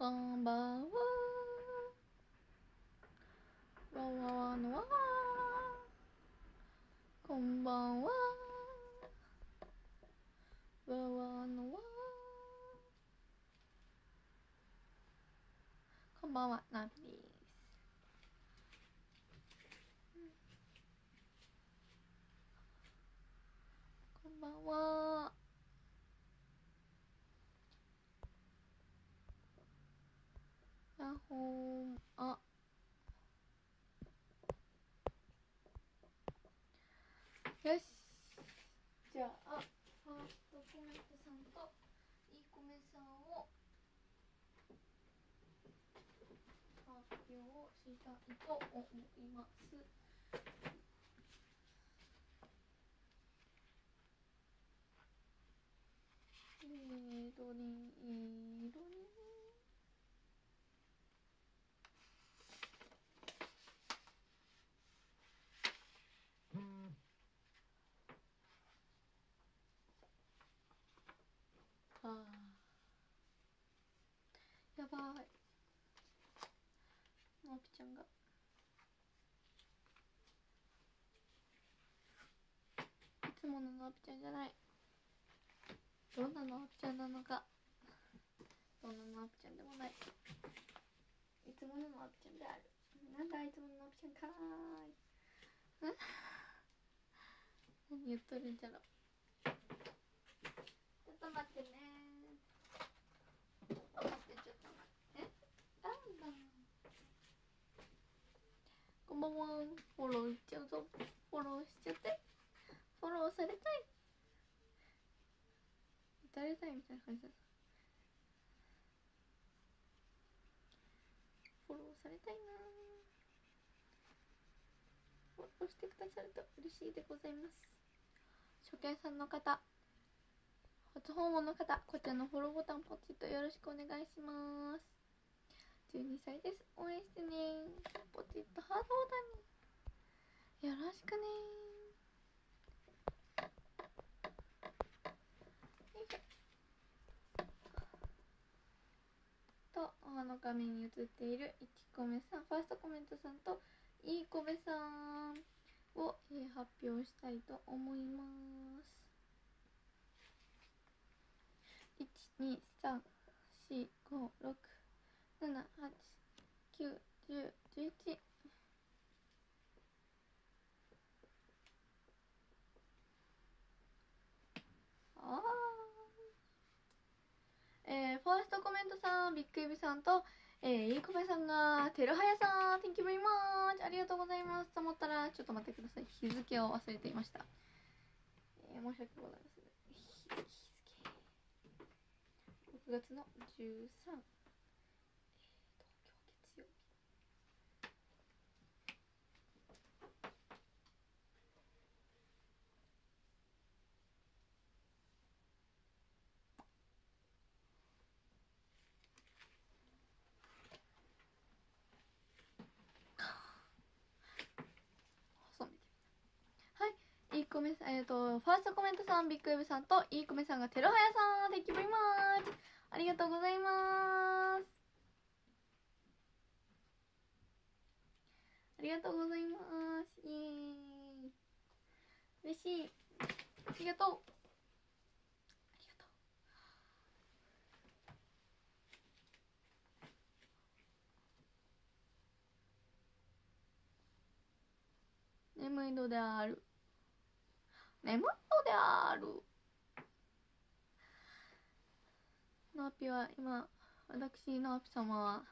こんばんは。わわわのわ。こんばんは。わわのわ。こんばんはナビです。こんばんは。やっほーあ。よし。じゃあファーストコメントさんといいコメさんを発表したいと思います。えーとねえーとねあやばい。のぴちゃんが。いつもののあぴちゃんじゃない。どんなのあぴちゃんなのか。どんなのあぴちゃんでもない。いつもののあぴちゃんである。なんだいつもののあぴちゃんかーい。ん何言っとるんじゃろ。と待ってね。ちょっと待ってちょっと待って。あんだこんばんは。フォローいっちゃうぞ。フォローしちゃって。フォローされたい。打たれたいみたいな感じだフォローされたいな。フォローしてくださると嬉しいでございます。初見さんの方。初訪問の方こちらのフォローボタンポチッとよろしくお願いします。12歳です。応援してね。ポチッとハートボタンに。よろしくね。よいしょ。とあの画面に映っている1個目さん。ファーストコメントさんといいこべさんを、発表したいと思います。一二三四五六七八九十十一あーえー、ファーストコメントさんビッグエビさんとえー、いいこべさんが、てるはやさん、Thank you very much! ありがとうございます。と思ったら、ちょっと待ってください。日付を忘れていました。えー、申し訳ございません。日日付。6月の13。えーと、今日月曜日。細めてはい、いいコメ、えっ、と、ファーストコメントさん、ビッグウェブさんと、いいコメさんが、てろはやさん、Thank you very much! ありがとうございます。ありがとうございます。イエーイ。嬉しい。ありがとう。ありがとう。眠いのである眠いのであるナーピは今私ナーピ様は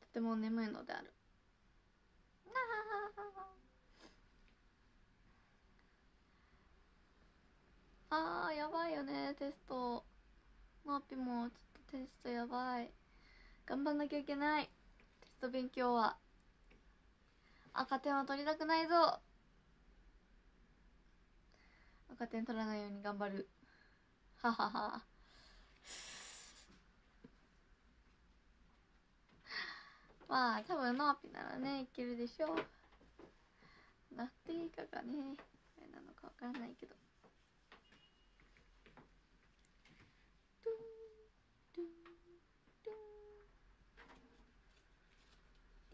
とても眠いのであるあーやばいよねテストナーピもちょっとテストやばい頑張んなきゃいけないテスト勉強は赤点は取りたくないぞ赤点取らないように頑張るははは まあ多分ノアピならねいけるでしょう。なっていいかがねあれなのかわからないけど。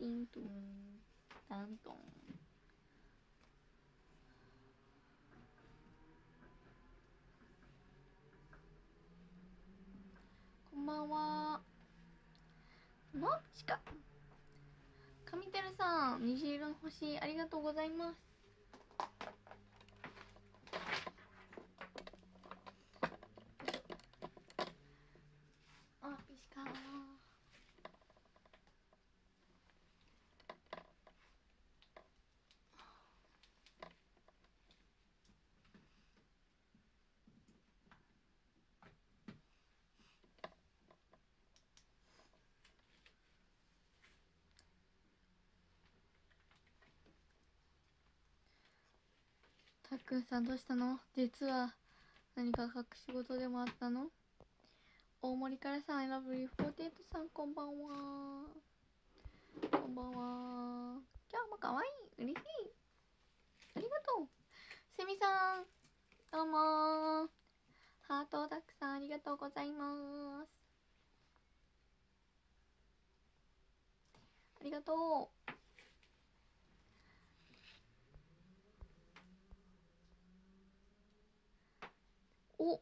ディントン叮ン。トン。んばんは。もしか。神てるさん虹色の星ありがとうございます。くんさんどうしたの？実は何か隠し事でもあったの？大森からさん I love you 48さんこんばんは。こんばんは。今日もかわい。嬉しい。ありがとう。セミさんどうも。ハートをたくさんありがとうございます。ありがとうお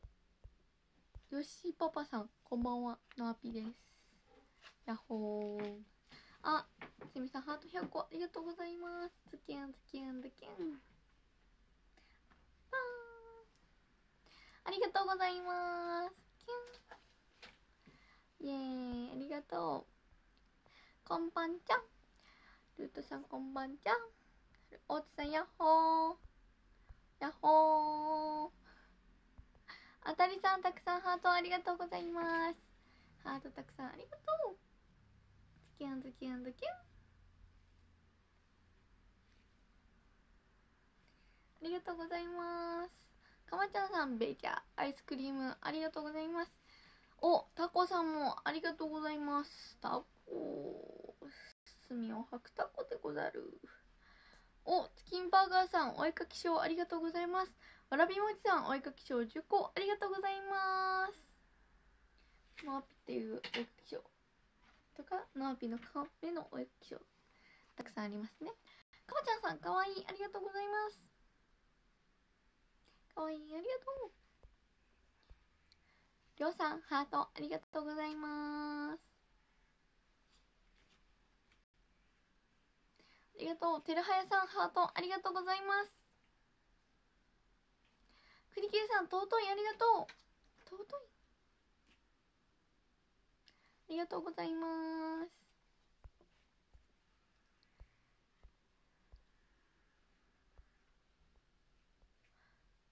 よしパパさんこんばんはのあぴですやっほー。あすみさんハート100個ありがとうございます。ズキュンズキュンズキュンありがとうございますキュンイエーイありがとう。こんばんちゃん。ルートさんこんばんちゃん。おつさんやっほー。やっほー。あたりさんたくさんハートありがとうございます。ハートたくさんありがとう。キュンズキュンズキュン。ありがとうございます。かまちゃんさんベイちゃアイスクリームありがとうございます。おタコさんもありがとうございますタコ墨を吐くタコでござる。おチキンバーガーさんお絵かき賞ありがとうございます。わらびもちさんお絵かき賞10個ありがとうございます。ノアピっていうお絵かき賞とかノアピのカンペのお絵かき賞たくさんありますね。かまちゃんさんかわいい。ありがとう。ございますかわいい。ありがとう。りょうさんハートありがとうございます。ありがとうてるはやさんハートありがとうございます。クリキルさん尊いありがとう。尊い？ありがとうございます。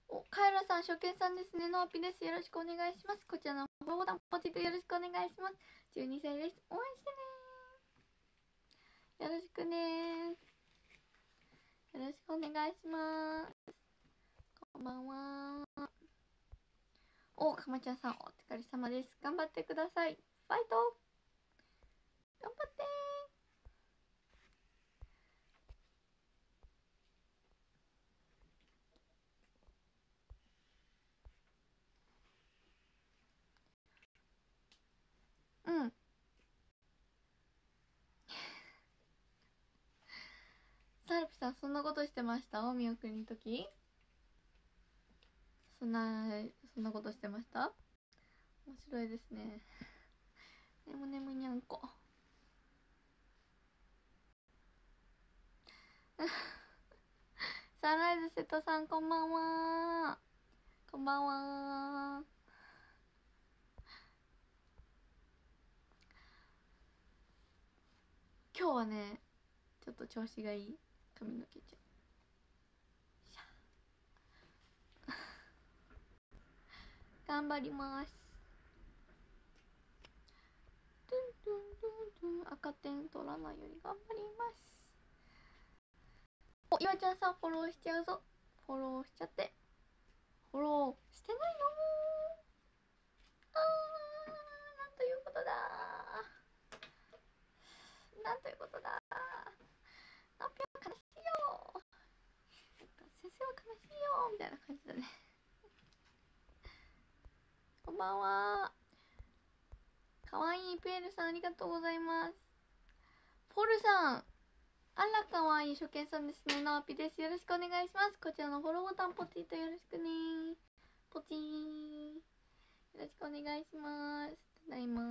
おカエラさん初見さんですね。ノーピです。よろしくお願いします。こちらのボタンポチッとよろしくお願いします。12歳です。応援してね。よろしくね。よろしくお願いします。こんばんは。お、かまちゃんさん、お疲れ様です。頑張ってください。ファイト頑張ってうん。サルピさん、そんなことしてました？お見送りの時そんなそんなことしてました？面白いですね。ねむねむにゃんこ。サンライズ瀬戸さんこんばんは。こんばんは。今日はねちょっと調子がいい。髪の毛ちゃん頑張ります。トゥントゥントゥントゥン。赤点取らないように頑張ります。お岩ちゃんさんフォローしちゃうぞ。フォローしちゃって。フォローしてないの？あーなんということだ。なんということだ。あぴょ悲しいよ。先生は悲しいよ。みたいな感じだね。こんばんは。かわいいペールさんありがとうございます。ポルさん。あらかわいい初見さんですね。ナーピです。よろしくお願いします。こちらのフォローボタンポチッとよろしくね。ポチー。よろしくお願いします。ただいま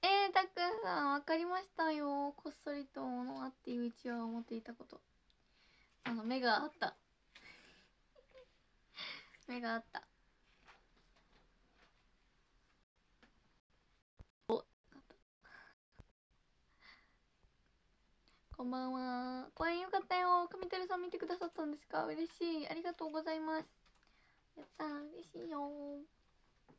ええー、たくさんわかりましたよこっそりとノアっていう一話を思っていたことあの目があった目があったおこんばんは。公演よかったよ。上照さん見てくださったんですか？嬉しい。ありがとうございます。やった嬉しいよ。あ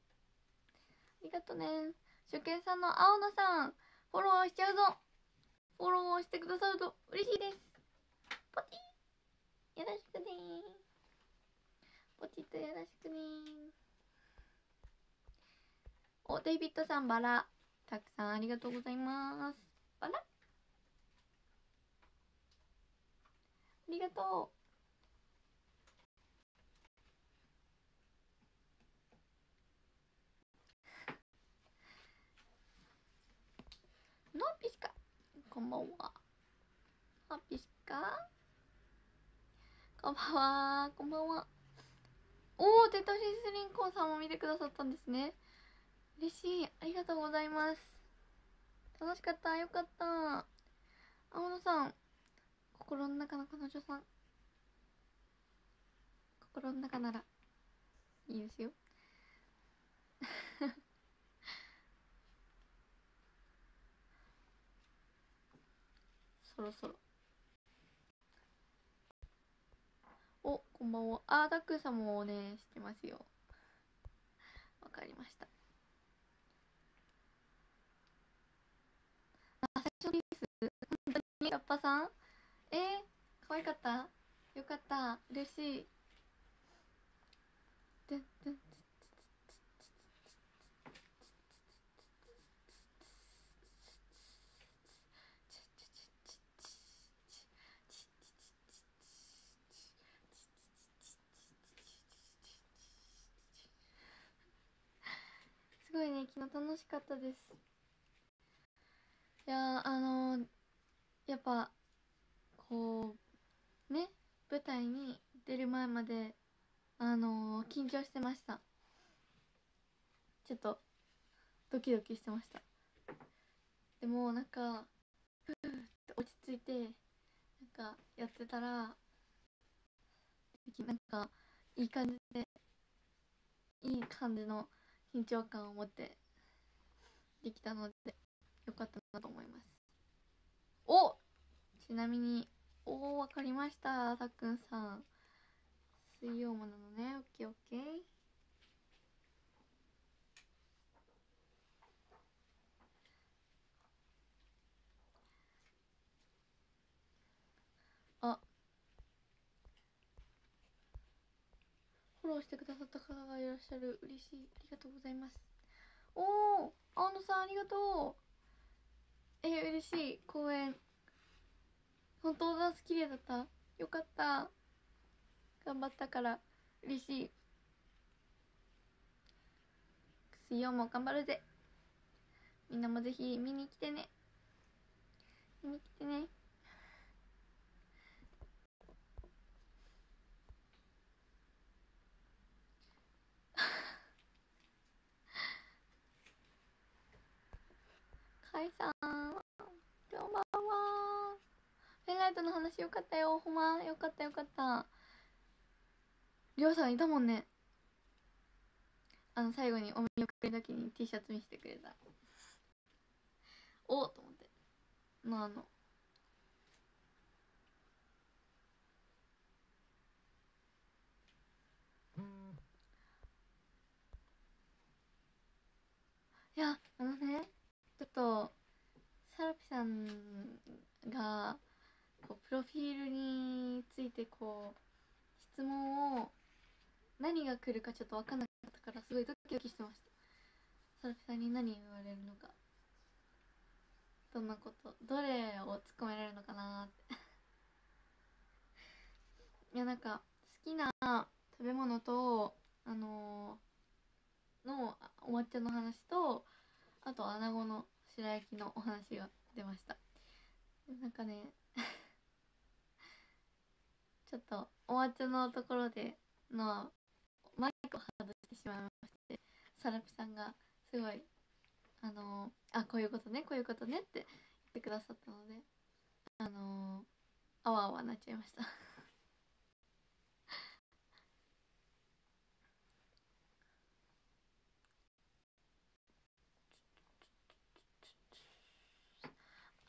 りがとね。初見さんの青野さんフォローしちゃうぞ。フォローしてくださると嬉しいです。ポチよろしくね。ポチッとよろしくね。おデイビッドさんバラ。たくさんありがとうございます。バラ。ありがとう。ノーピシカこんばんは。ノーピシカこんばんは。こんばんは。おおテトリスリンコンさんも見てくださったんですね。嬉しい。ありがとうございます。楽しかった。よかった。青野さん心の中の彼女さん。心の中ならいいですよ。そろそろ。おこんばんは。あーダックさんもね知ってますよ。わかりました。あ最初です本当にラッパさん。えー、可愛かった？よかった。嬉しい。でですごいね昨日楽しかったです。いやあのやっぱこうね？舞台に出る前まであの緊張してました。ちょっとドキドキしてました。でもなんかふーって落ち着いてなんかやってたらなんかいい感じでいい感じの緊張感を持ってできたのでよかったなと思います。おちなみにおおわかりましたたっくんさん。水曜もなのね。オッケーオッケー。あ。フォローしてくださった方がいらっしゃる。嬉しい。ありがとうございます。おお青野さんありがとう。え嬉しい。公演。本当ダンス綺麗だった。よかった。頑張ったから。嬉しい。水曜も頑張るぜ。みんなもぜひ見に来てね。見に来てね。かいさんこんばんは。ペンライトの話よかったよ。ほんまよかったよかった。りょうさんいたもんね。あの最後にお見送りの時に T シャツ見せてくれた。おおと思って。のあの。いやあのねちょっとサラピさんがこうプロフィールについてこう質問を何が来るかちょっと分かんなかったからすごいドキドキしてました。サラピさんに何言われるのか。どんなことどれを突っ込められるのかなって。いやなんか好きな食べ物とあのー、のお抹茶の話とあと穴子の白焼きのお話が出ました。なんかねちょっとお抹茶のところでのマイクを外してしまいましてサラピさんがすごいあのあこういうことねこういうことねって言ってくださったのであのあわあわなっちゃいました。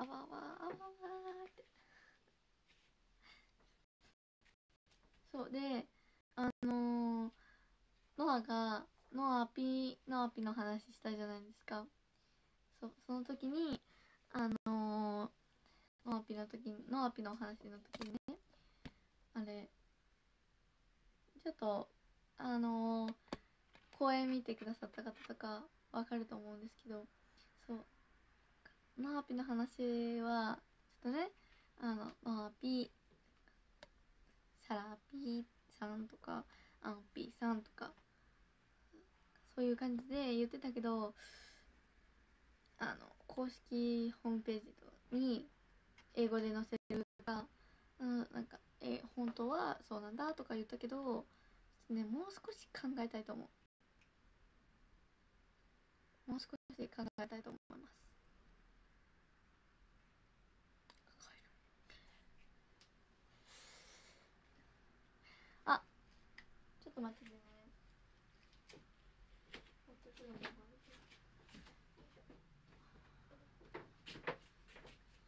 あわあわあわあわってそうであのノアがノアピノアピの話したじゃないですか。そうその時にあのノアピの時にノアピの話の時にねあれちょっとあの公演見てくださった方とかわかると思うんですけどそう。ノアピの話はちょっとねあのノアピサラピさんとかアンピーさんとかそういう感じで言ってたけどあの公式ホームページに英語で載せるとか、うん、なんかえ本当はそうなんだとか言ったけどねもう少し考えたいと思う。もう少し考えたいと思いますあちょっと待ってね持ってくるのがある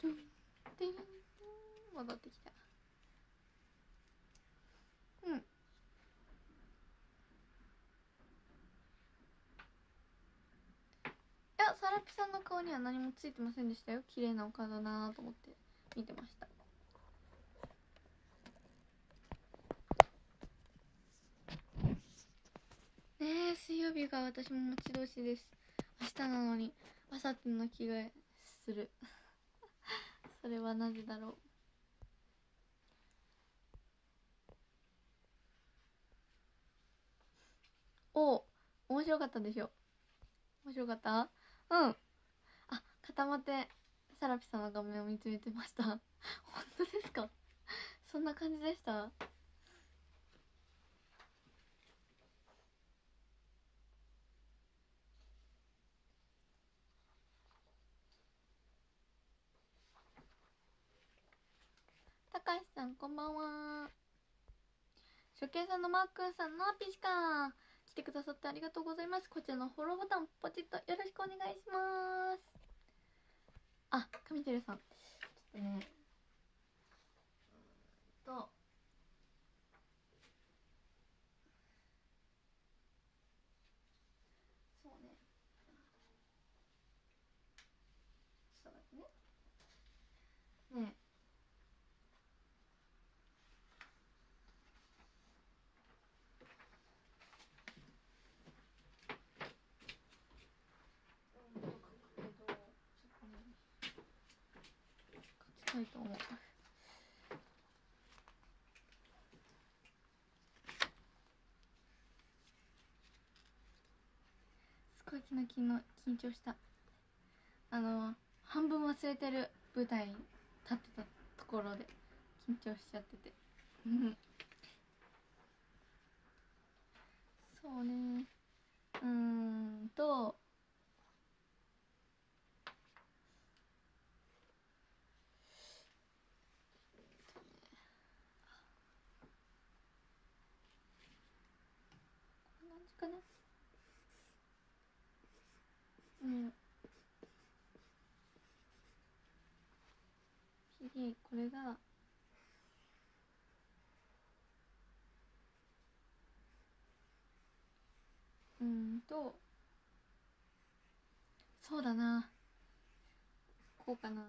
ドゥンデン戻ってきた。うん。いやサラピさんの顔には何もついてませんでしたよ。綺麗なお顔だなと思って。見てました。ねえ水曜日が私も待ち遠しいです。明日なのに明後日の着替えする。それはなぜだろう。お面白かったでしょ？面白かった？うん。あ固まってサラピさんの画面を見つめてました。本当ですか？そんな感じでした？高橋さんこんばんは。初見さんのマー君さんのピシカ来てくださってありがとうございます。こちらのフォローボタンポチッとよろしくお願いします。あ神てるさん。ちょっとね。とそうねちょっと待ってねねえうんと書くけどちょっとね書きたいと思うすごい昨日昨日緊張した。あの半分忘れてる舞台に立ってたところで緊張しちゃってて。そうね。うーんとこんな感じかなうん。次これがうんとそうだな。こうかな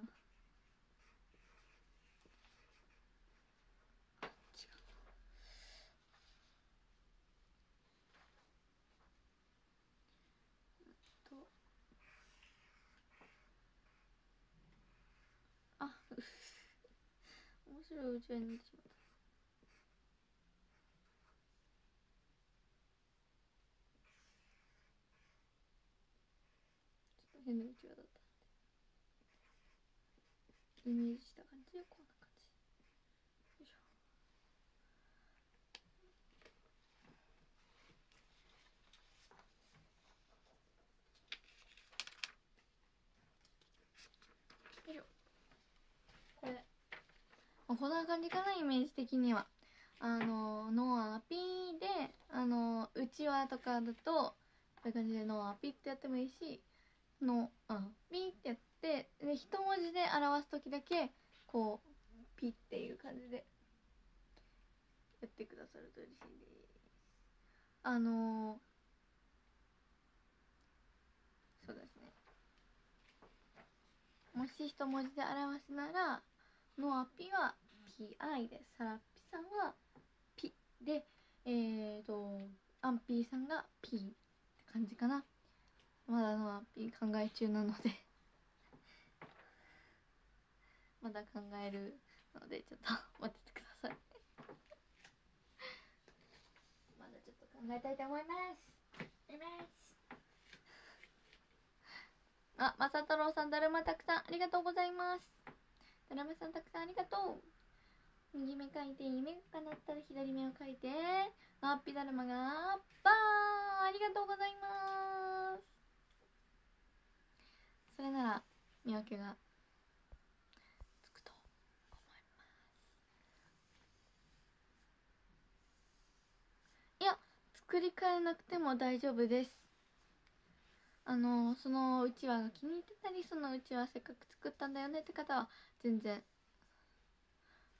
あ違うとあう面白いうちわになってしまったちょっと変なうちわだったイメージした感じでこんな感じよいしょこんな感じかなイメージ的には。あのノアピーであのうちわとかだとこういう感じでノアピってやってもいいしのあピーってやってで一文字で表す時だけこうピっていう感じでやってくださると嬉しいです。あのそうですね。もし一文字で表すならノアピは PI でサラピさんはピ。でえっ、ー、とアンピーさんが P って感じかな。まだノアピ考え中なので。まだ考えるのでちょっと待っててください。まだちょっと考えたいと思います。います。あ、まさ太郎さん、だるまたくさん、ありがとうございます。だるまさんたくさんありがとう。右目描いて、夢がなったら左目を描いて、ハッピーだるまが、バーありがとうございます。それなら、見分けがつくと思いますいや作り変えなくても大丈夫ですあのそのうちわが気に入ってたりそのうちわせっかく作ったんだよねって方は全然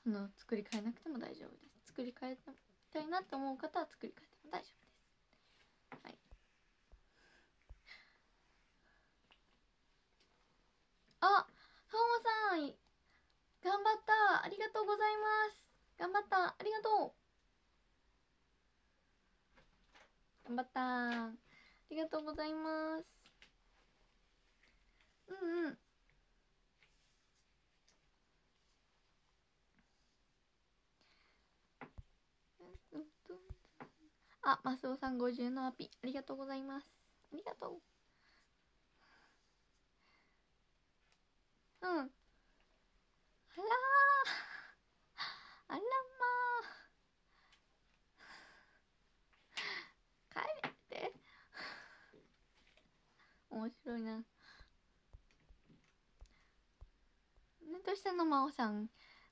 あの作り変えなくても大丈夫です作り変えたいなと思う方は作り変えても大丈夫です。はいあトーマさん頑張った。ありがとうございます。頑張った。ありがとう頑張った。ありがとうございます。うんうん。あ、マスオさん50のアピ。ありがとうございます。ありがとう。うん。あらあらまあ面白いな。ね、どうしたの、まおさん？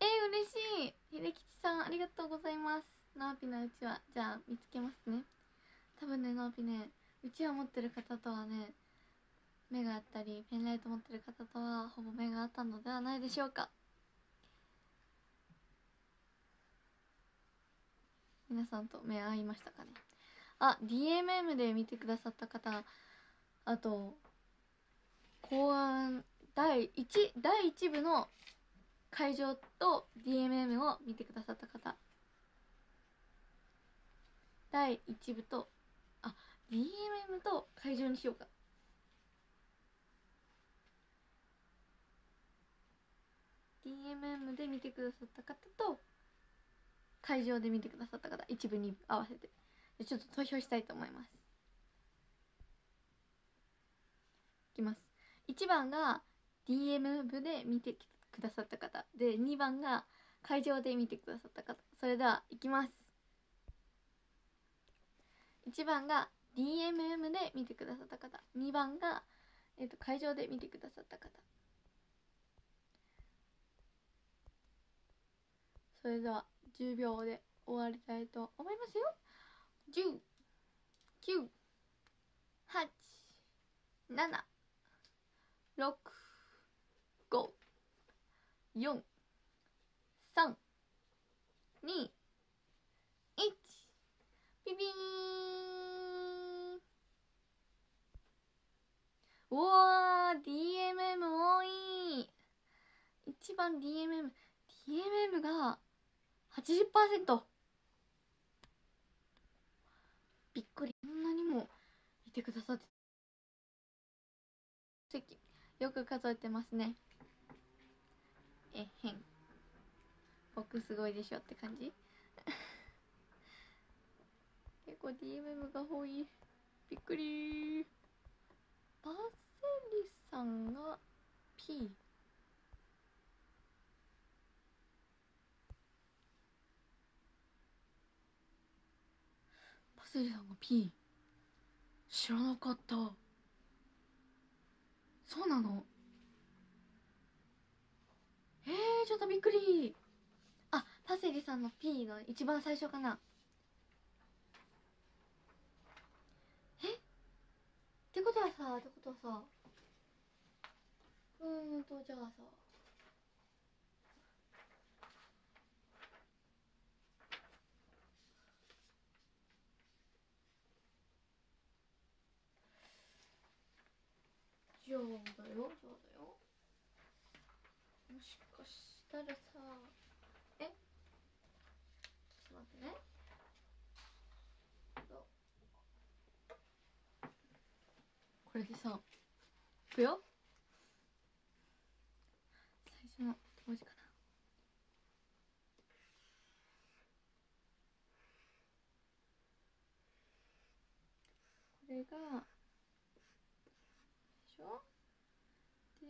えー、嬉しい。秀吉さん、ありがとうございます。ナーピのうちわ、じゃあ、見つけますね。多分ね、ナーピね、うちわ持ってる方とはね、目があったり、ペンライト持ってる方とは、ほぼ目があったのではないでしょうか。皆さんと目合いましたかね。あ、DMM で見てくださった方、あと、公安第 1, 第1部の会場と DMM を見てくださった方。第1部とあ DMM と会場にしようか。DMM で見てくださった方と会場で見てくださった方。一部二部合わせて。ちょっと投票したいと思います。いきます。1番が DM 部で見てくださった方。で2番が会場で見てくださった方。それではいきます。1番が DMM で見てくださった方。2番が、えーと、会場で見てくださった方。それでは10秒で終わりたいと思いますよ。10 9 8 7 6 4、3、2、1、ビビーン。おー、DMM 多い一番 DMM、DMM が80%びっくり、こんなにもいてくださって席よく数えてますねえへん僕すごいでしょって感じ？結構 DMM が多い。びっくり。パセリさんが P パセリさんが P 知らなかった。そうなのえー、ちょっとびっくり。あパセリさんの P の一番最初かな。え？ってことはさってことはさうんとじゃあさ。じゃあだよもしかしたらさえ？ちょっと待ってね。そう？これでさいくよ。最初の文字かな。これがでしょで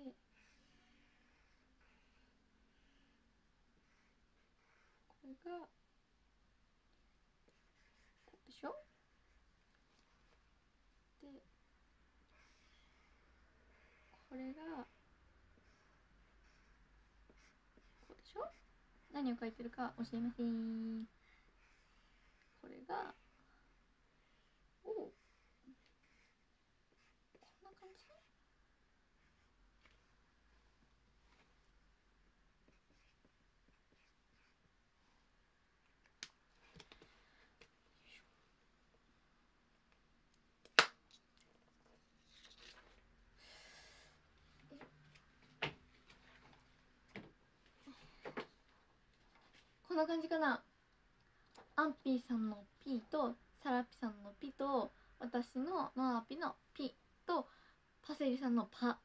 これがでしょ？でこれがこうでしょ？何を書いてるか教えません。これがおうこんな感じこんな感じかな。アンピーさんの P とサラピさんの P と私のノアピの P とパセリさんのパ。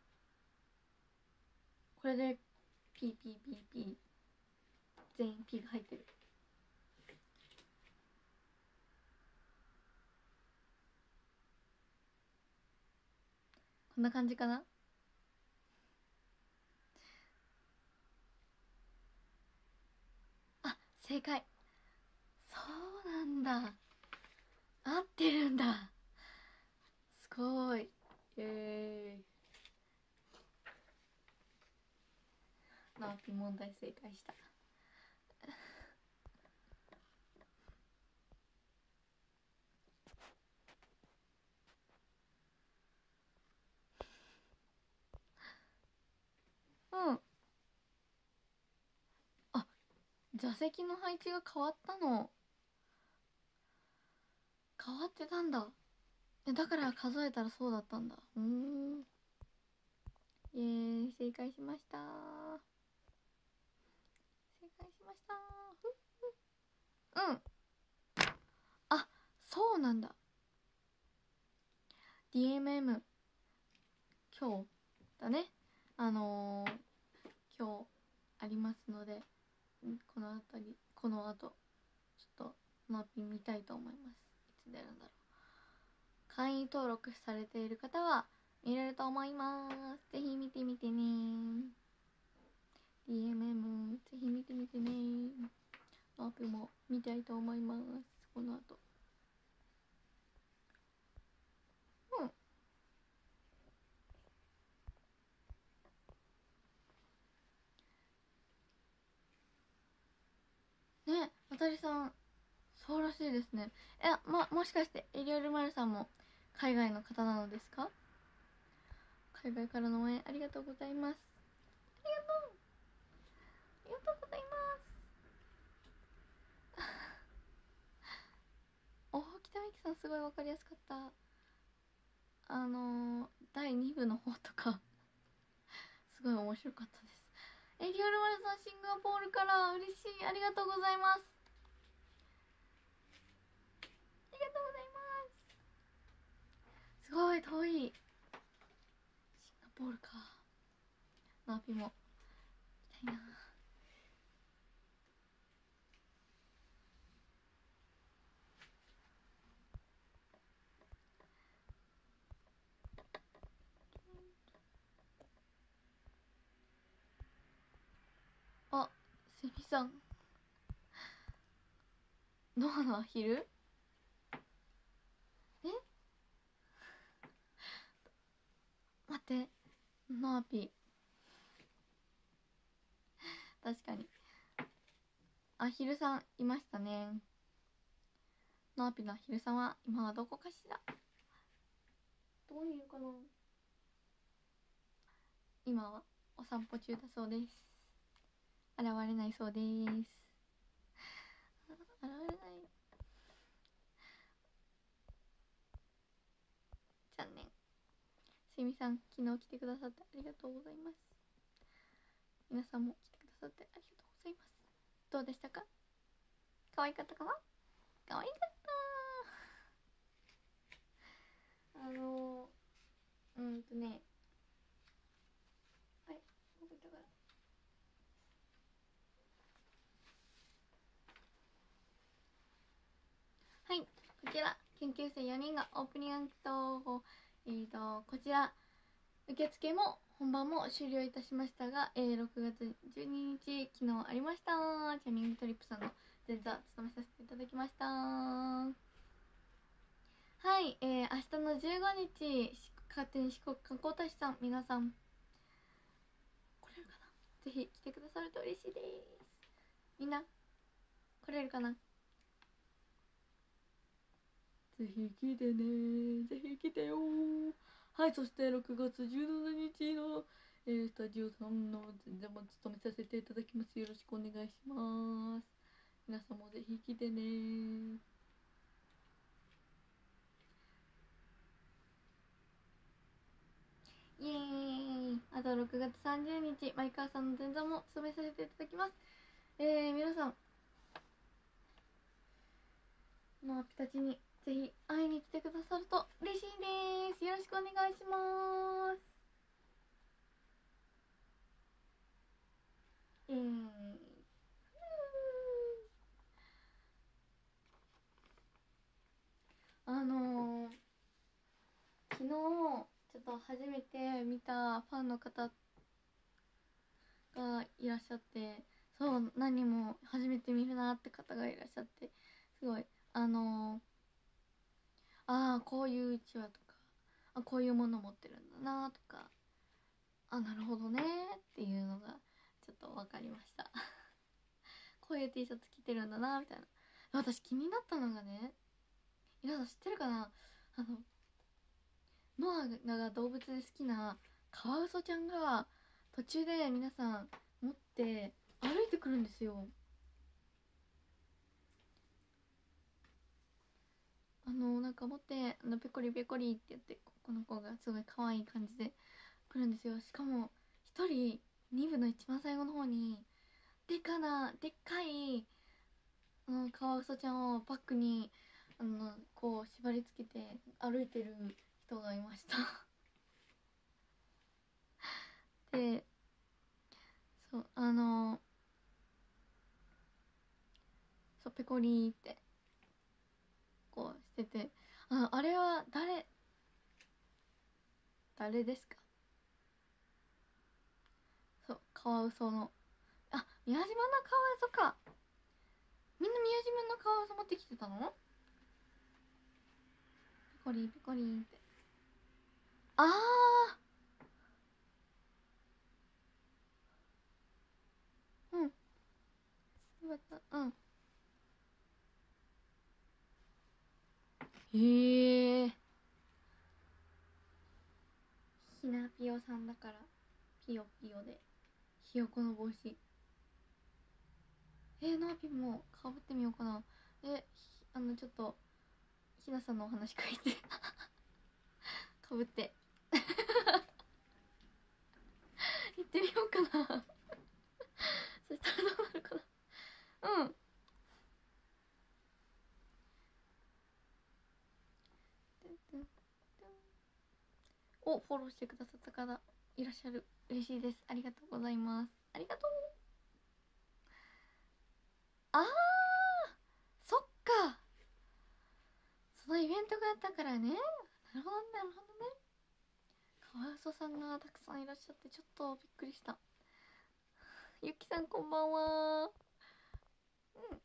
これで PPPP 全員 P が入ってる。こんな感じかなあ正解。そうなんだ。合ってるんだ。すごい。イエーイ。ナオピ問題正解した。うんあ座席の配置が変わったの。変わってたんだ。えだから数えたらそうだったんだ。うん。イエーイ。正解しました。正解しました。うん。あそうなんだ。DMM 今日だね。あのー、今日ありますので。この辺りこの後ちょっとマーピン見たいと思います。いつ出るんだろう。会員登録されている方は見れると思います。ぜひ見てみてね。DMM ぜひ見てみてね。マーピンも見たいと思います。この後うんね渡りさんそうらしいですね。えまもしかしてエリオルマルさんも海外の方なのですか？海外からの応援ありがとうございます。ありがとう。ありがとうございます。お北美樹さんすごいわかりやすかった。あのー、第2部の方とかすごい面白かったです。エリオルマルさんシンガポールから嬉しいありがとうございます。ありがとうございます。すごい遠い。シンガポールか。ナーピも。行きたいな。さん。ノアのアヒルえ？待って。ノアピ。確かに。アヒルさんいましたね。ノアピのアヒルさんは今はどこかしら？どこにいるかな？今はお散歩中だそうです現れないそうです。現れない。残念。すみさん昨日来てくださってありがとうございます。皆さんも来てくださってありがとうございます。どうでしたか？可愛かったかな？可愛かったあのうんとねあれどこ行ったかなはいこちら研究生4人がオープニングアンケートをえーとこちら受付も本番も終了いたしましたが、えー、6月12日昨日ありました。チャニングトリップさんの前座務めさせていただきました。はい、えー、明日の15日勝手に四国観光大使さん皆さん来れるかな？ぜひ来てくださると嬉しいです。みんな来れるかな？ぜひ来てね。ぜひ来てよ。はいそして6月17日の、えー、スタジオさんの全然も務めさせていただきます。よろしくお願いします。皆さんもぜひ来てね。イエーイ。あと6月30日マイカーさんの前座も務めさせていただきます。えー、皆さん。のアピたちにぜひ会いに来てくださると嬉しいです。よろしくお願いします。えーあのー、昨日ちょっと初めて見たファンの方がいらっしゃってそう何も初めて見るなって方がいらっしゃってすごいあのー、ああこういううちわとかあこういうもの持ってるんだなとかあなるほどねっていうのがちょっと分かりました。こういう T シャツ着てるんだなみたいな。私気になったのがね皆さん知ってるかな？あのノアが動物で好きなカワウソちゃんが途中で皆さん持って歩いてくるんですよ。あのなんか持ってあのペコリペコリって言ってこの子がすごい可愛い感じで来るんですよ。しかも1人2部の一番最後の方にでかなでっかいあのカワウソちゃんをバックにあのこう縛り付けて歩いてる人がいました。でそうあのそうペコリーって。こうしててああれは誰誰ですか？そうカワウソの。あ宮島のカワウソか。みんな宮島のカワウソ持ってきてたの？ペコリンペコリンって。ああうん。よかった。うん。へえひなぴよさんだからピヨピヨで。ひよこの帽子えー、ナーピもかぶってみようかな。えあのちょっとひなさんのお話書いて。かぶって。行ってみようかな。そしたらどうなるかな。うん。おフォローしてくださった方いらっしゃる。嬉しいです。ありがとうございます。ありがとうあーそっか。そのイベントがあったからね。なるほどねなるほどね。カワウソさんがたくさんいらっしゃってちょっとびっくりした。ゆきさんこんばんは。そう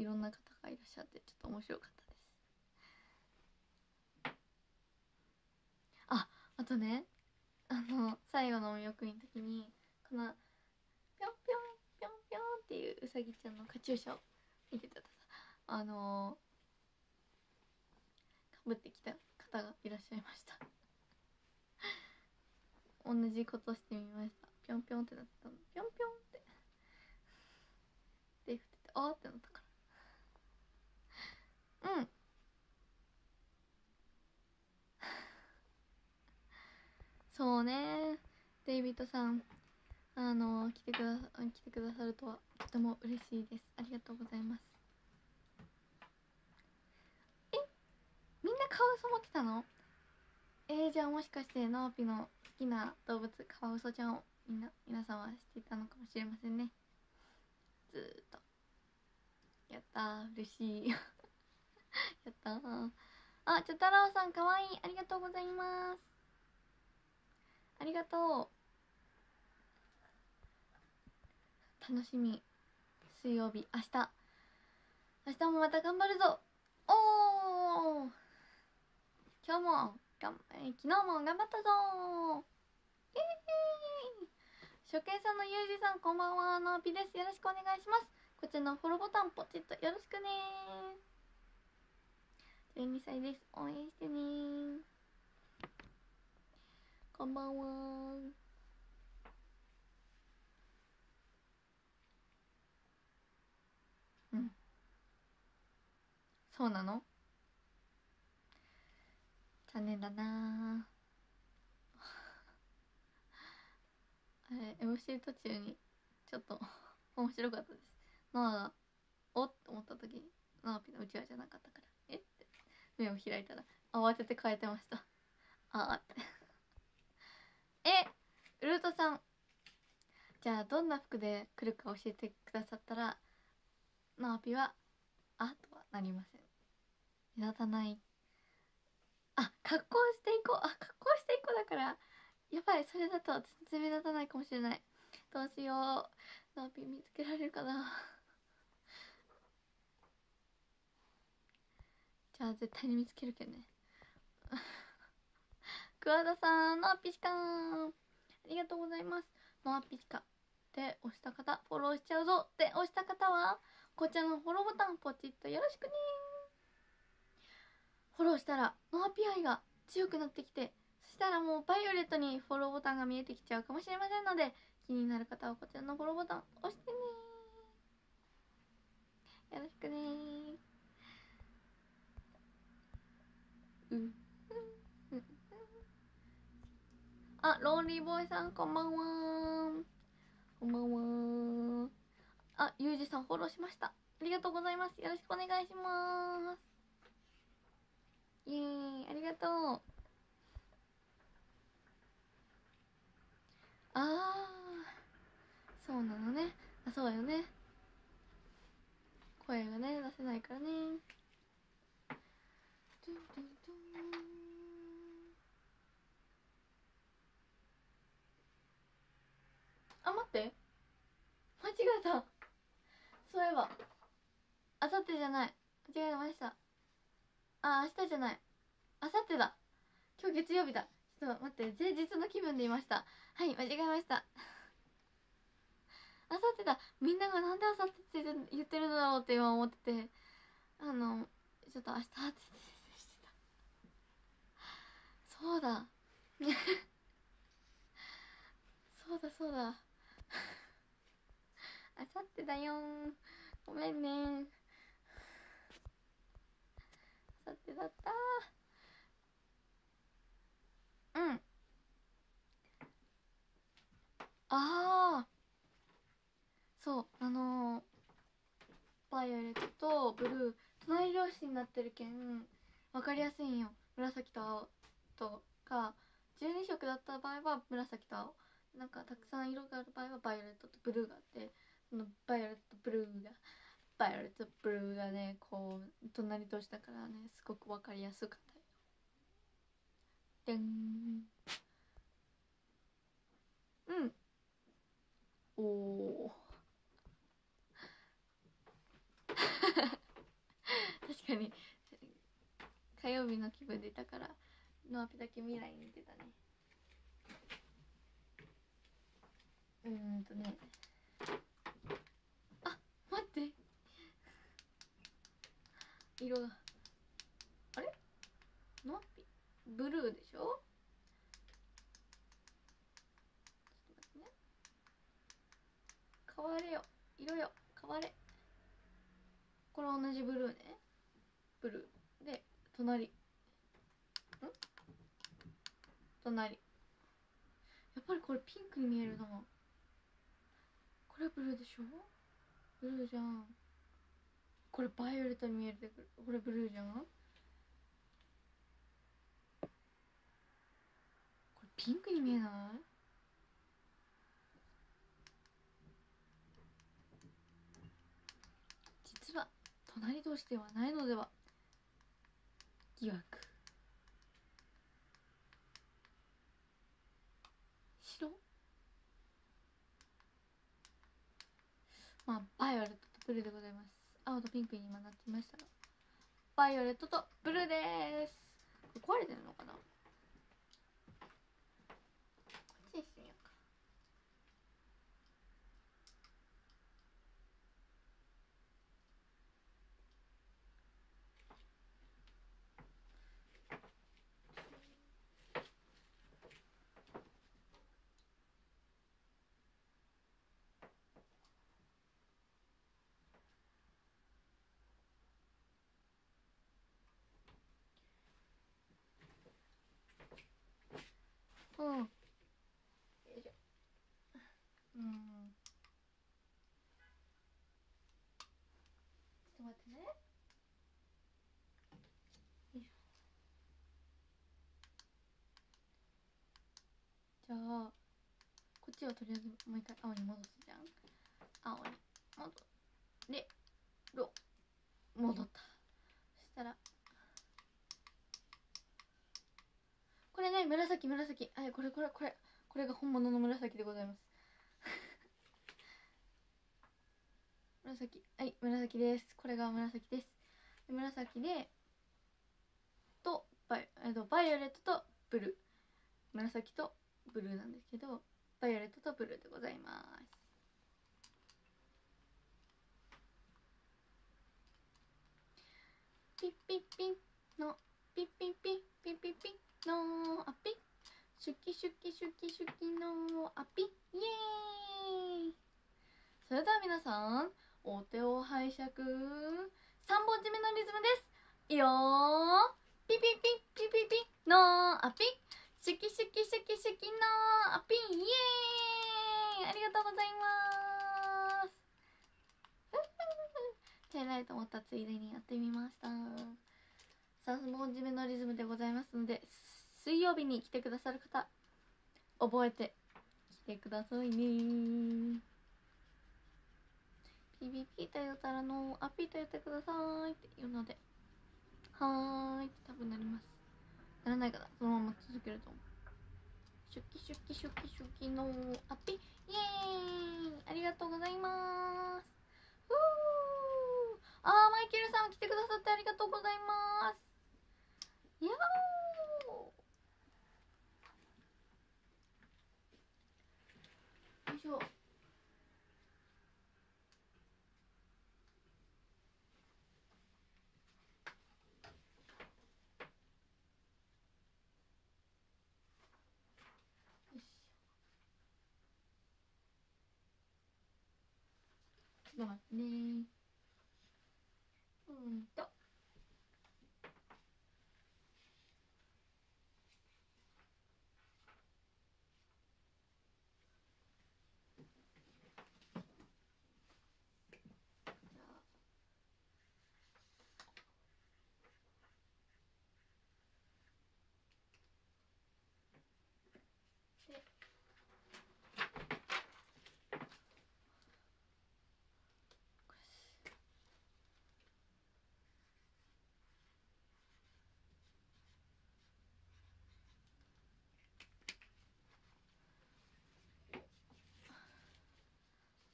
いろんな方がいらっしゃってちょっと面白かったですあとねあの最後のお見送りの時にこのぴょんぴょんぴょんぴょんっていううさぎちゃんのカチューシャを見てたらさあのかぶってきた方がいらっしゃいました。同じことしてみました。ぴょんぴょんってなったの。ぴょんぴょんって。で振っててあーってなったから。うん。そうね。デイビッドさんあの来てくだ来てくださるとはとても嬉しいです。ありがとうございます。えみんなカワウソ持ってたの？えー、じゃあもしかしてナオピの好きな動物カワウソちゃんをみんな皆さんは知っていたのかもしれませんね。ずっと。やったー。嬉しい。やったー。あちょ太郎さんかわいい。ありがとうございます。ありがとう。楽しみ。水曜日。明日。明日もまた頑張るぞ。おー。今日もがん、えー昨日も頑張ったぞ。イエー初見さんのゆうじさんこんばんは。のぴです。よろしくお願いします。こちらのフォローボタンポチッとよろしくね12歳です。応援してねこんばんは。うん。そうなの？残念だな。あれ MC 途中にちょっと 面白かったです。ノアがおっ？と思った時にノアピのうちわじゃなかったから。え？って。目を開いたら慌てて変えてました。あーってえウルトさん。じゃあどんな服で来るか教えてくださったらノアピはあとはなりません。目立たない。あ格好していこう。あ格好していこうだから。やばいそれだと全然目立たないかもしれない。どうしよう。ナーピ見つけられるかな。じゃあ絶対に見つけるけどね。桑田さんノーピシカンありがとうございます。ノアピしかで押した方フォローしちゃうぞって押した方はこちらのフォローボタンポチッとよろしくね。フォローしたらノアピ愛が強くなってきてそしたらもうバイオレットにフォローボタンが見えてきちゃうかもしれませんので気になる方はこちらのフォローボタン押してねよろしくねうん。ロンリーボーイさんこんばんは。こんばんは。あゆうじさんフォローしました。ありがとうございます。よろしくお願いします。イエーイ。ありがとう。あー。そうなのね。あそうよね。声がね出せないからね。トゥントゥントゥあ待って。間違えた。そういえば。あさってじゃない。間違えました。あ明日じゃない。あさってだ。今日月曜日だ。ちょっと待って。前日の気分でいました。はい間違えました。あさってだ。みんながなんであさってって言ってるのだろうって今思ってて。あのちょっと明日って そうだ。そうだそうだ。あさってだよ。ごめんね。あさってだった。うん。ああそう。あのー、バイオレットとブルー。隣同士になってるけん分かりやすいんよ。紫と青とか。12色だった場合は紫と青。なんかたくさん色がある場合はバイオレットとブルーがあってそのバイオレットとブルーがバイオレットとブルーがねこう隣同士だからねすごく分かりやすかったよ。でんうん。おお 確かに。火曜日の気分でいたからノアピだけ未来に出たね。うーんとね。あ待って。色。があれ？ノアピブルーでしょ？ちょっと待ってね。変われよ。色よ。変われ。これ同じブルーね。ブルー。で隣。ん？隣。やっぱりこれピンクに見えるな。これブルーでしょ？ブルーじゃん。これバイオレットに見える。これブルーじゃん？これピンクに見えない？実は隣同士ではないのでは？疑惑白まあバイオレットとブルーでございます。青とピンクに今なってましたがバイオレットとブルーです。壊れてるのかなこっちにしてみようかうん。よいしょ。うんちょっと待ってね。よいしょじゃあこっちをとりあえずもう一回青に戻すじゃん。青に戻。れろ。戻った。そしたらこれね紫紫。はいこれこれこれ。これが本物の紫でございます。紫。はい紫です。これが紫です。紫でとバイ,、えっと、バイオレットとブルー。紫とブルーなんですけどバイオレットとブルーでございます。ピッピッピのピッピッピッピッピッピッのあピ。シュキシュキシュキシュキのあピ。イエーイ。それでは皆さんお手を拝借。3本締めのリズムです。いいよー。ピピピピピピのあピ。シュキシュキシュキシュキのあピ。イエーイ。ありがとうございます。チャイライと思ったついでにやってみました。3本締めのリズムでございますので水曜日に来てくださる方覚えて来てくださいね。ピピピと言ったらのあピと言ってくださいって言うのではーいって多分なります。ならないかな。そのまま続けると思う。シュキシュキシュキシュキのあピイエーイ。ありがとうございます。ふー。あーマイケルさん来てくださってありがとうございます。やおよいしょ。よしちょ。っと待ってねうんと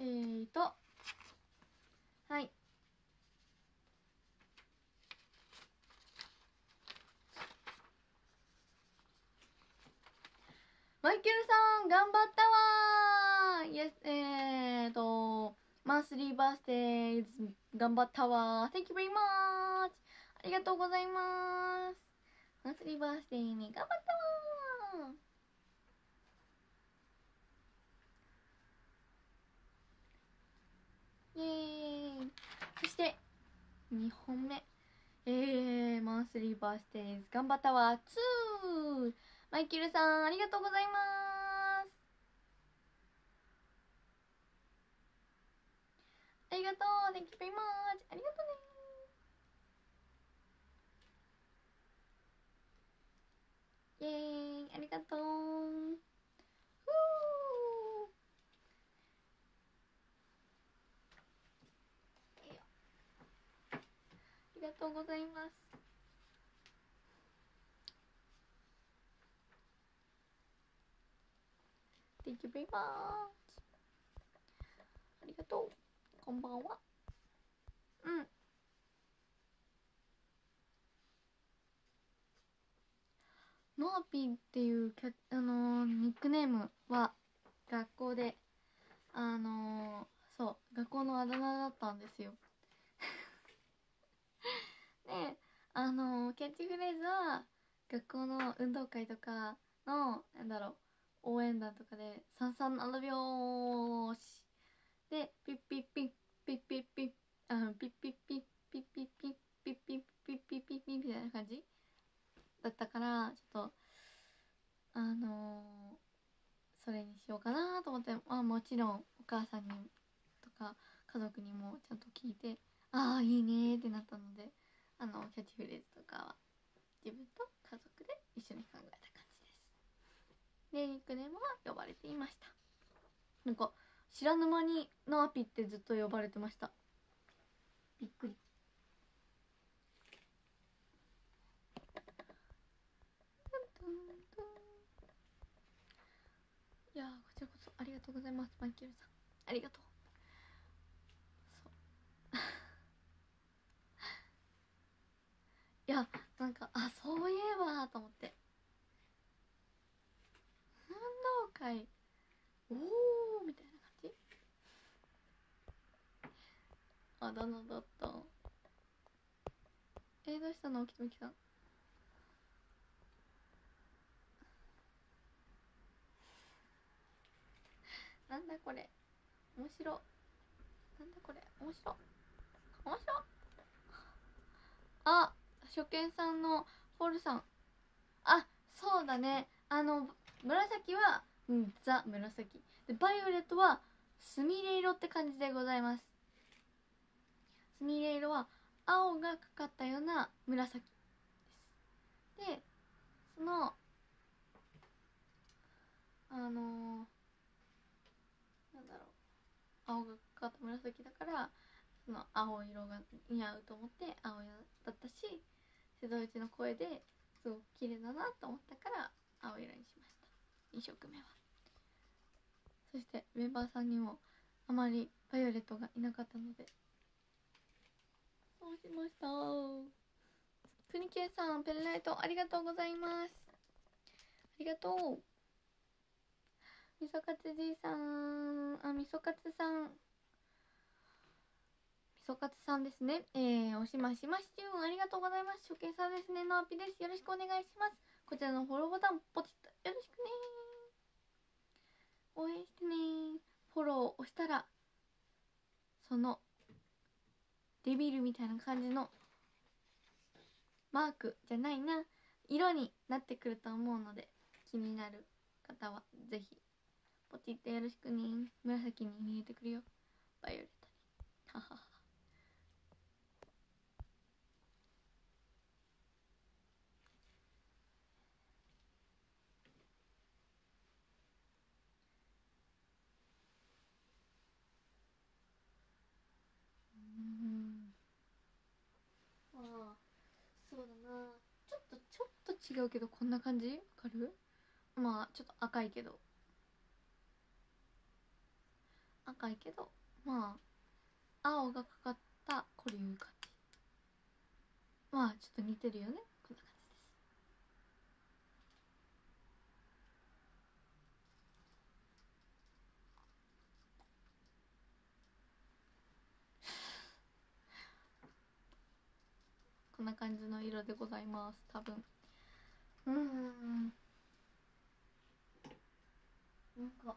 えーとはい。マイケルさん頑張ったわー。イエスえーとマンスリーバースデー頑張ったわー。Thank you very much ありがとうございます。マンスリーバースデーに頑張ったわーイエー。イそして2本目。えー、マンスリーバースデー頑張ったわ。2マイケルさんありがとうございます。ありがとう。Thank you very much ありがとうね。イエーイ。ありがとう。ふーいいよありがとうございます。Thank you very much ありがとう。こんばんは。うん。ノーピンっていうキャあのーニックネームは学校であのーそう学校のあだ名だったんですよ。であのーキャッチフレーズは学校の運動会とかのなんだろう応援団とかで「三三七拍子」で「ピッピッピッピッピッピッあピッピッピッピッピッピッピッピッピッピッピッピッピッみたいな感じだったからちょっとあのそれにしようかなと思ってまあもちろんお母さんにとか家族にもちゃんと聞いてああいいねってなったのであのキャッチフレーズとかは自分と家族で一緒に考えた感じです。でニックネームは呼ばれていました。なんか知らぬ間にナーピってずっと呼ばれてました。びっくり。いやこちらこそありがとうございますマイケルさん。ありがとう。いやなんかあそういえばと思って。運動会おおみたいな感じ？あだ名だった。えー、どうしたの？きときさん。なんだこれ？面白。なんだこれ？面白。面白。あ初見さんのホールさん。あそうだね。あの紫は、うん、ザ紫。でバイオレットはスミレ色って感じでございます。スミレ色は青がかかったような紫です。でそのあのーなんだろう。青がかかった紫だからその青色が似合うと思って青色だったし瀬戸内の声ですごく綺麗だなと思ったから青色にしました。2色目は。そしてメンバーさんにもあまりバイオレットがいなかったので。そうしました。くにけいさんペンライトありがとうございます。ありがとう。みそかつじいさんあみそかつさん。みそかつさんですね。えー、おしましましゅんありがとうございます。初見さんですね。のあぴです。よろしくお願いします。こちらのフォローボタンポチッとよろしくね応援してねフォローを押したらそのデビルみたいな感じのマークじゃないな。色になってくると思うので気になる方はぜひポチってよろしくね紫に見えてくるよ。バイオレットに。はははうんああそうだなちょっとちょっと違うけどこんな感じ？わかるまあちょっと赤いけど。赤いけどまあ青がかかったこういう感じまあちょっと似てるよね。こんな感じですこんな感じの色でございます多分。うんなんか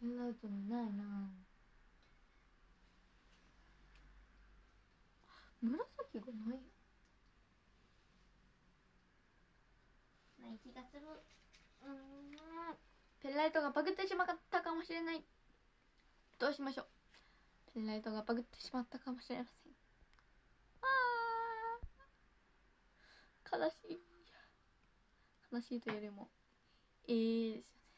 ペンライトにないな紫がないない気がするうんペンライトがバグってしまったかもしれないどうしましょうペンライトがバグってしまったかもしれませんあー悲しい悲しいというよりも。ええー、ですよね。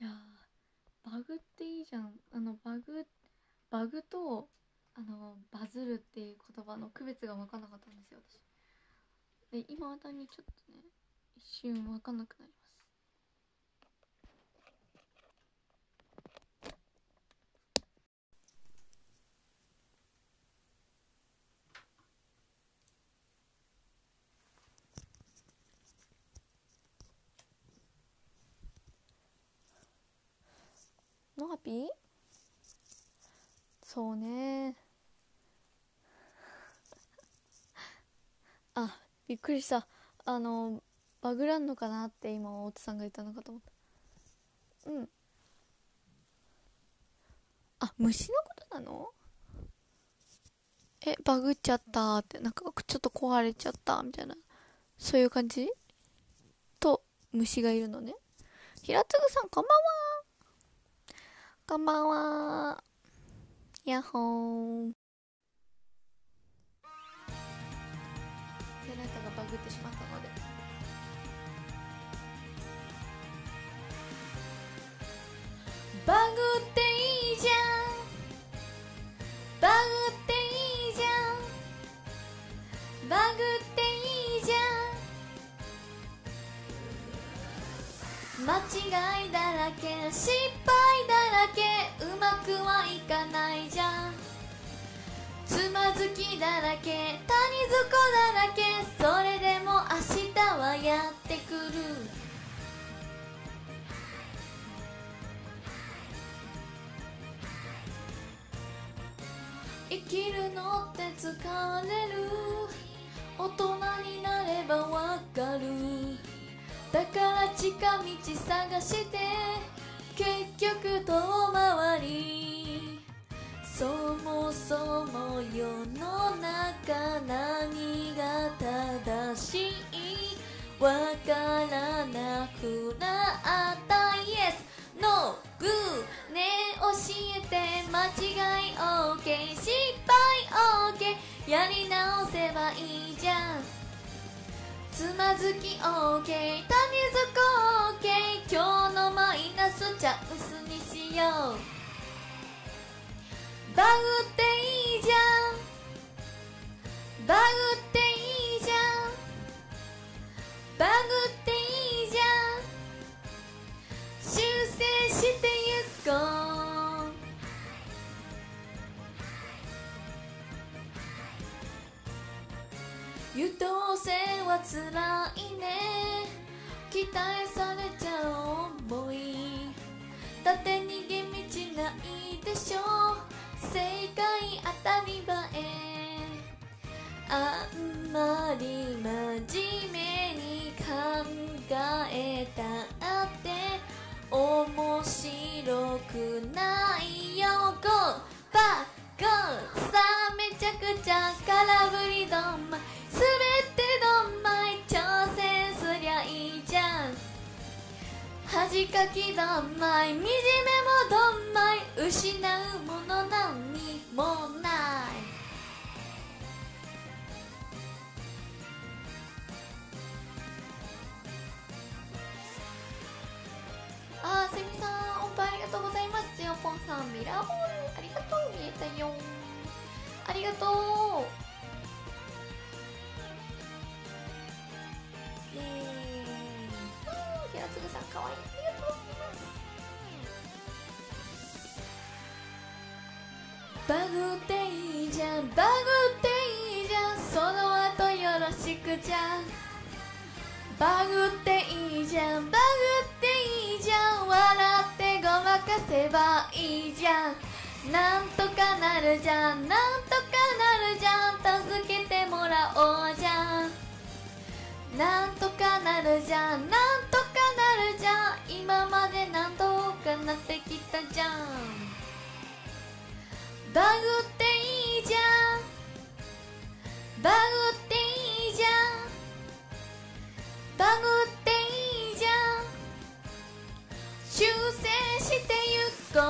いやバグっていいじゃん。あのバグバグとあのバズるっていう言葉の区別が分かんなかったんですよ私。で今またにちょっとね一瞬分かんなくなりますノハピー？そうね。あびっくりした。あのバグらんのかなって今大津さんが言ったのかと思った。うん。あ虫のことなの？えバグっちゃったって。なんかちょっと壊れちゃったみたいな。そういう感じ？と虫がいるのね。平継さんこんばんは。こんばんは。やっほー。ペライトがバグってしまったので。バグっていいじゃん。バグっていいじゃん。バグって間違いだらけ失敗だらけうまくはいかないじゃん。つまずきだらけ谷底だらけそれでも明日はやってくる。生きるのって疲れる。大人になればわかる。だから近道探して結局遠回り。そもそも世の中何が正しい？わからなくなった Yes No Good ねえ教えて間違い OK 失敗 OK やり直せばいいじゃん。つまずき OK 谷底 OK 今日のマイナスチャンスにしよう。バグっていいじゃんバグっていいじゃん。バグっていいじゃん。修正してゆこう。優等生はつらいね。期待されちゃう思い。だって逃げ道ないでしょ。正解当たり前。あんまり真面目に考えたって面白くないよ。Go! バッ Go! さあめちゃくちゃ空振りどんま恥かきどんまい惨めもどんまい失うものなんにもない。あーセミさん音符ありがとうございます。ジオポンさんミラーボールありがとう見えたよ。ありがとう。イエー。イかつさんかわいい。ありがとうございますバグっていいじゃん。バグっていいじゃん。その後よろしくじゃんバグっていいじゃん。バグっていいじゃん。笑ってごまかせばいいじゃん。なんとかなるじゃん。なんとかなるじゃん。助けてもらおうじゃん。なんとかなるじゃん。なんとかなるじゃん今まで何とかなってきたじゃん。バグっていいじゃん。バグっていいじゃん。バグっていいじゃん。修正してゆこう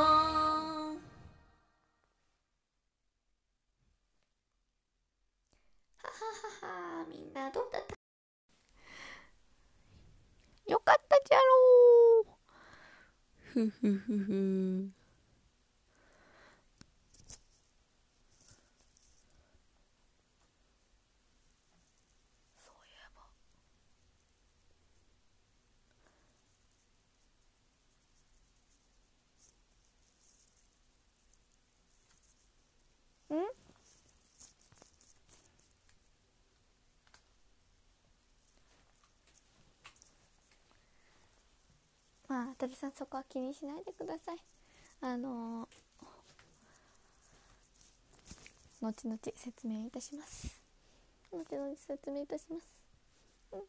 はははは。みんなどうだった？よかったじゃろうふふふふ。そういえば。ん？あ、あたるさんそこは気にしないでください。あのー後々説明いたします。後々説明いたします。うん。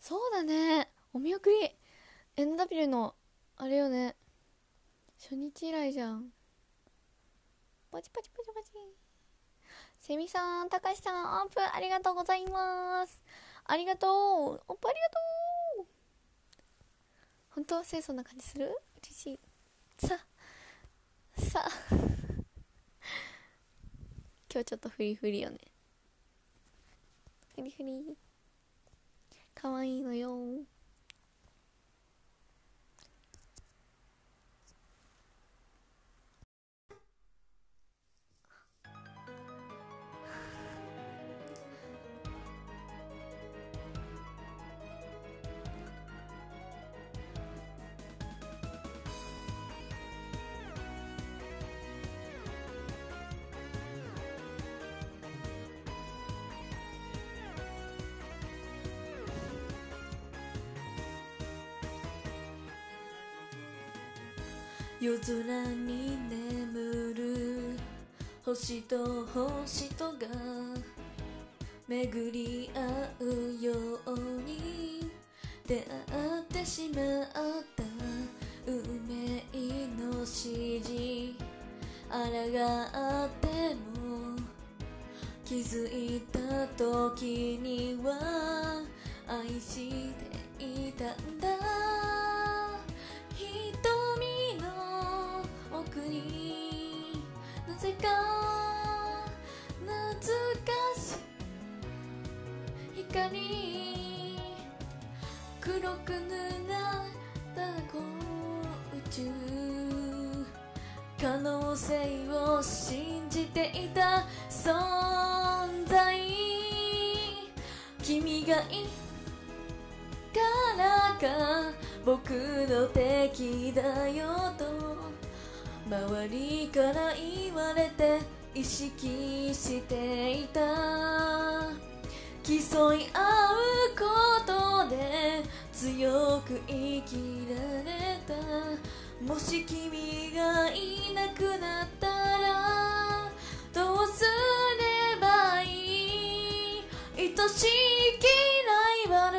そうだね。お見送り。NW の、あれよね。初日以来じゃん。パチパチパチパチ。セミさん、たかしさん、オープンありがとうございます。ありがとう。おっぱありがとう。本当は清楚な感じする？嬉しい。さ、さ。今日ちょっとフリフリよね。フリフリ。かわいいのよ。夜空に眠る星と星とが巡り合うように出会ってしまった運命の指示。抗っても気づいた時には愛しい光。黒く塗られた宇宙。可能性を信じていた存在。君がいからか僕の敵だよと。周りから言われて意識していた。競い合うことで強く生きられたもし君がいなくなったらどうすればいい？愛しきライバル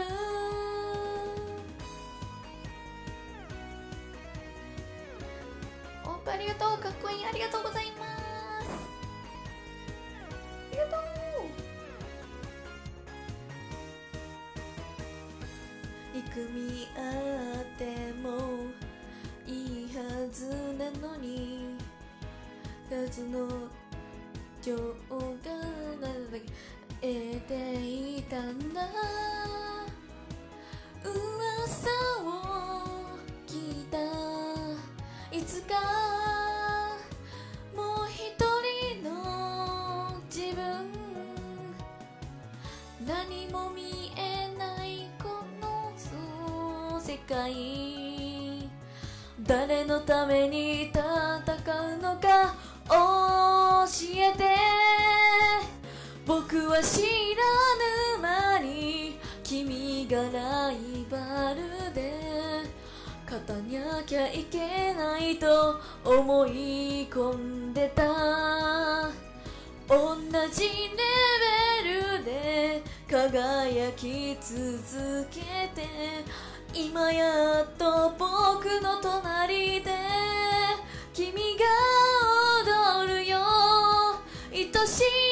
おっぱいありがとうかっこいいありがとうございます。憎み合ってもいいはずなのに数の情が流れていたんだ噂を聞いた。いつかもう一人の自分。何も見え界誰のために戦うのか教えて。僕は知らぬ間に君がライバルで勝たにゃきゃいけないと思い込んでた。同じレベルで輝き続けて今やっと僕の隣で君が踊るよ。愛しい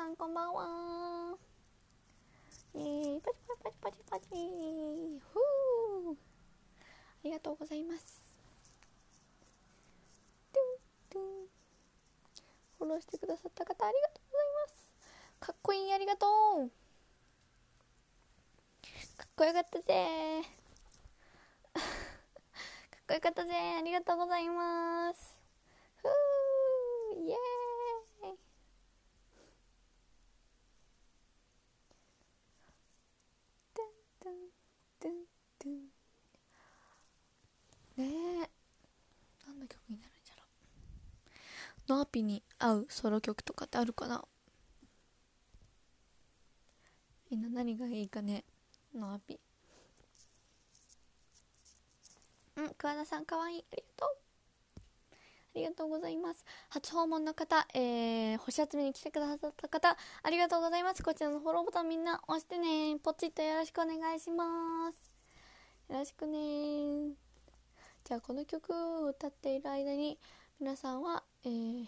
さんこんばんは。えー、パチパチパチパチパチ。ふう。ありがとうございます。トゥントゥンフォローしてくださった方ありがとうございます。かっこいいありがとう。かっこよかったぜ かっこよかったぜありがとうございますふーイエーイトゥントゥントゥントゥンねえ何の曲になるんじゃろノアピに合うソロ曲とかってあるかな？みんな何がいいかね？ノアピうん、桑田さんかわいい。ありがとう。ありがとうございます。初訪問の方、えー、星集めに来てくださった方、ありがとうございます。こちらのフォローボタンみんな押してね。ポチッとよろしくお願いします。よろしくね。じゃあ、この曲を歌っている間に、皆さんは、えー、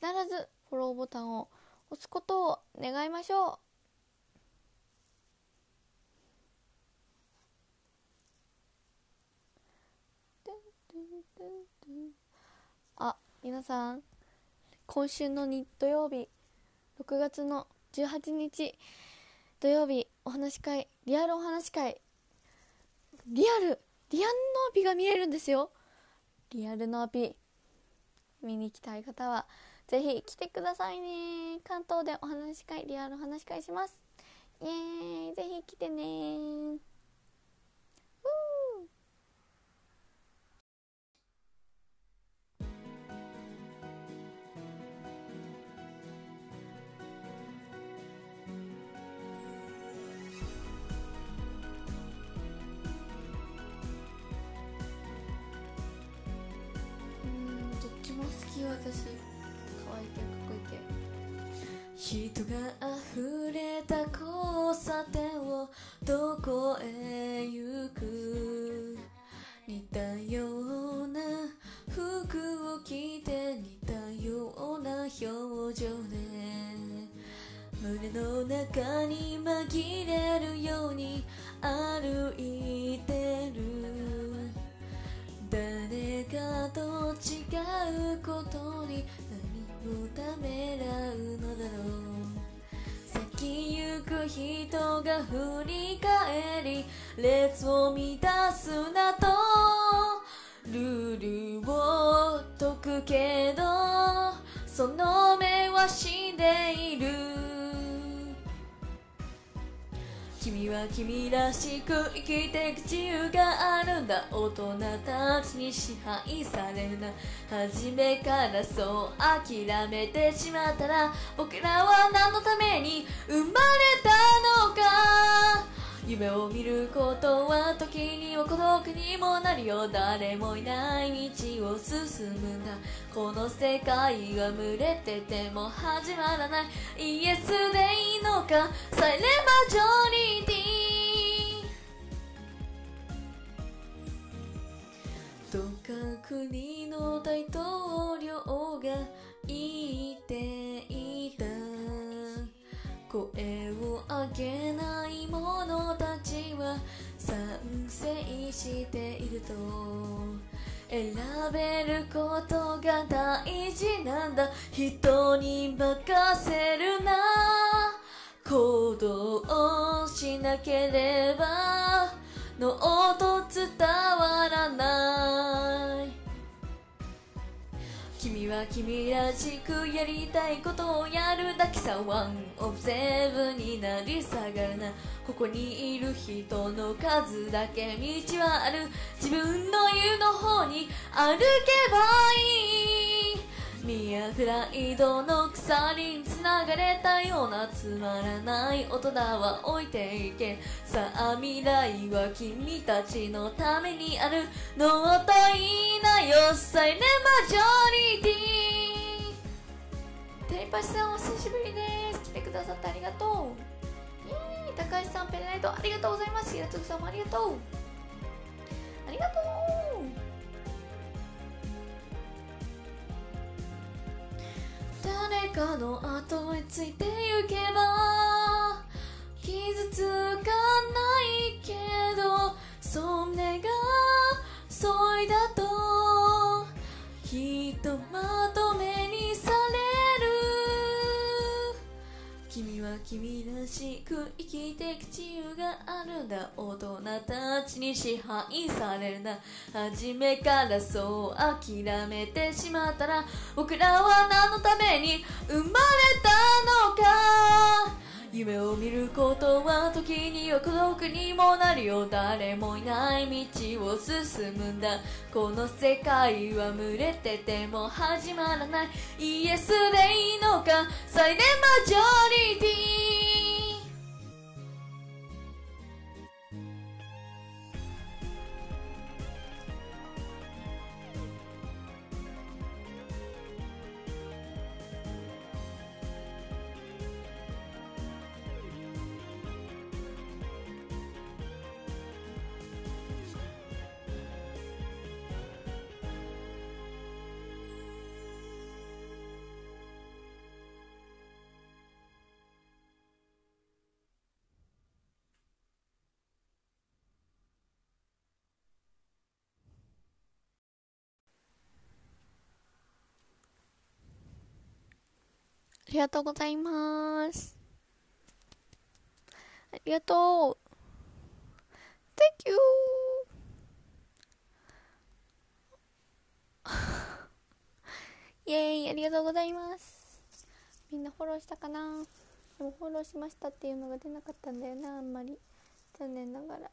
必ずフォローボタンを押すことを願いましょう。あ皆さん今週の日土曜日6月の18日土曜日お話し会リアルお話し会リアルリアルのアピが見れるんですよリアルのアピ見に行きたい方はぜひ来てくださいね。関東でお話し会リアルお話し会します。イエーイ。ぜひ来てねー。うんどっちも好き私。人が溢れた交差点をどこへ行く？似たような服を着て似たような表情で。胸の中に紛れるように歩いてる。誰かと違うことにをためらうのだろう先行く人が振り返り列を乱すなとルールを解くけどその目は死んでいる君は君らしく生きていく自由があるんだ。大人たちに支配されるな。初めからそう諦めてしまったら僕らは何のために生まれたのか？夢を見ることは時には孤独にもなるよ誰もいない道を進むんだ。この世界は群れてても始まらない。イエスでいいのか。サイレンマジョリティどっか国の大統領が言って。声を上げない者たちは賛成していると。選べることが大事なんだ。人に任せるな。行動をしなければ脳と伝わらない。君は君らしくやりたいことをやるだけさワンオブセブになり下がるな。ここにいる人の数だけ道はある。自分の湯の方に歩けばいい。見栄やプライドの鎖につながれたようなつまらない大人は置いていけ。さあ未来は君たちのためにある。 No と言いなよサイレントマジョリティ。テレパシさんお久しぶりです。来てくださってありがとう。イエーイ。高橋さんペンライトありがとうございます。平津さんもありがとう。ありがとう。誰かの後へついて行けば傷つかないけどそれがそいだとひとまとは君らしく生きていく自由があるんだ。大人たちに支配されるな。初めからそう諦めてしまったら僕らは何のために生まれたのか。夢を見ることは時には孤独にもなるよ。誰もいない道を進むんだ。この世界は群れてても始まらない。イエスでいいのか？サイレンマジョリティりがとうございます。ありがとう。Thank you! イェーイありがとうございます。みんなフォローしたかな？でもフォローしましたっていうのが出なかったんだよな、あんまり。残念ながら。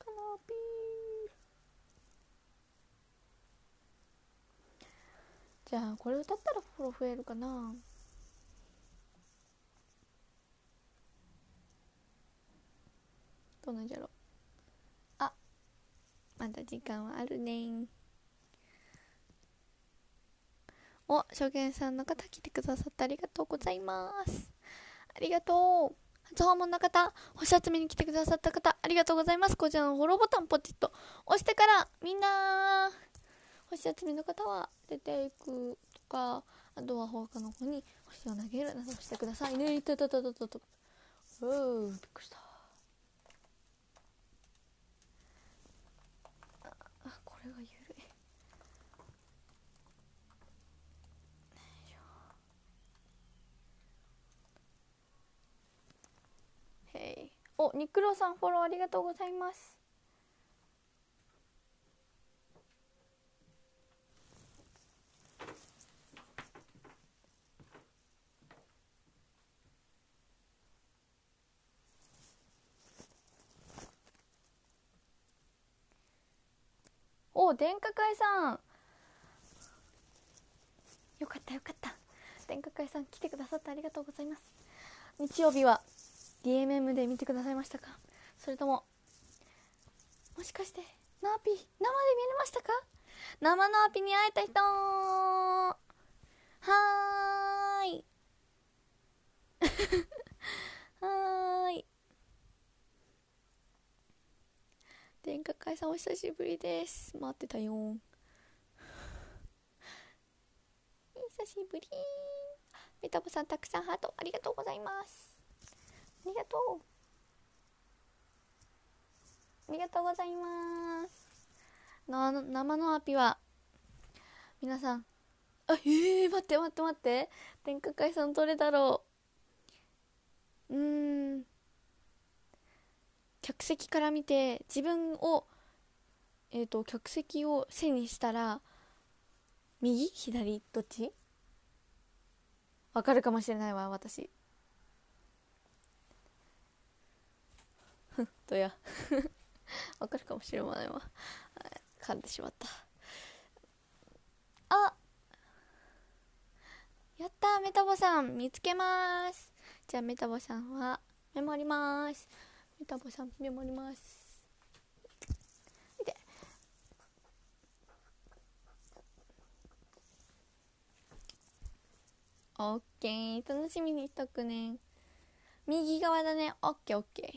カナピー。じゃあこれ歌ったらフォロー増えるかな？どうなんじゃろ？あまだ時間はあるね。お証券さんの方来てくださってありがとうございます。ありがとう。初訪問の方星集めに来てくださった方ありがとうございます。こちらのフォローボタンポチッと押してからみんな星集めの方は出ていくとかあとは放課の子に星を投げるなどしてくださいね。いたたたたたた。うーびっくりした。あこれが緩い。おニクロさんフォローありがとうございます。お電化会さん。よかったよかった。電化会さん来てくださってありがとうございます。日曜日は DMM で見てくださいましたか？それとももしかしてナーピー生で見れましたか？生ナーピーに会えた人はーいはーい電化会さんお久しぶりです。待ってたよ。久しぶり。メタボさんたくさんハートありがとうございます。ありがとう。ありがとうございます。な生のアピは皆さん。あえー、待って待って待って。天下会さんどれだろう。うーん。客席から見て自分をえっ、ー、と客席を背にしたら右？左？どっち？わかるかもしれないわ私。とや。わかるかもしれないわ。噛んでしまった。あやったメタボさん。見つけます。じゃあメタボさんはメモります。メタボさんメモります。見て。オッケー。楽しみにしとくね。右側だね。オッケーオッケ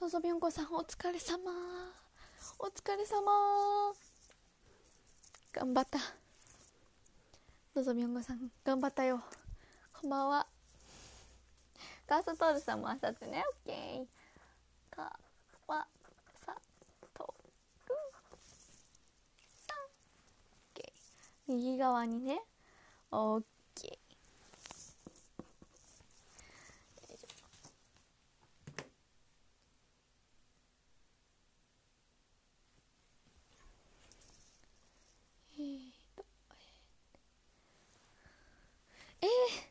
ー。のぞみょんこさん。お疲れ様。お疲れ様。頑張った。のぞみょんこさん。頑張ったよ。こんばんは。ガーストールさんもあさってね。オッケー。かわさとるさん。オッケー。右側にね。オッケー。えー、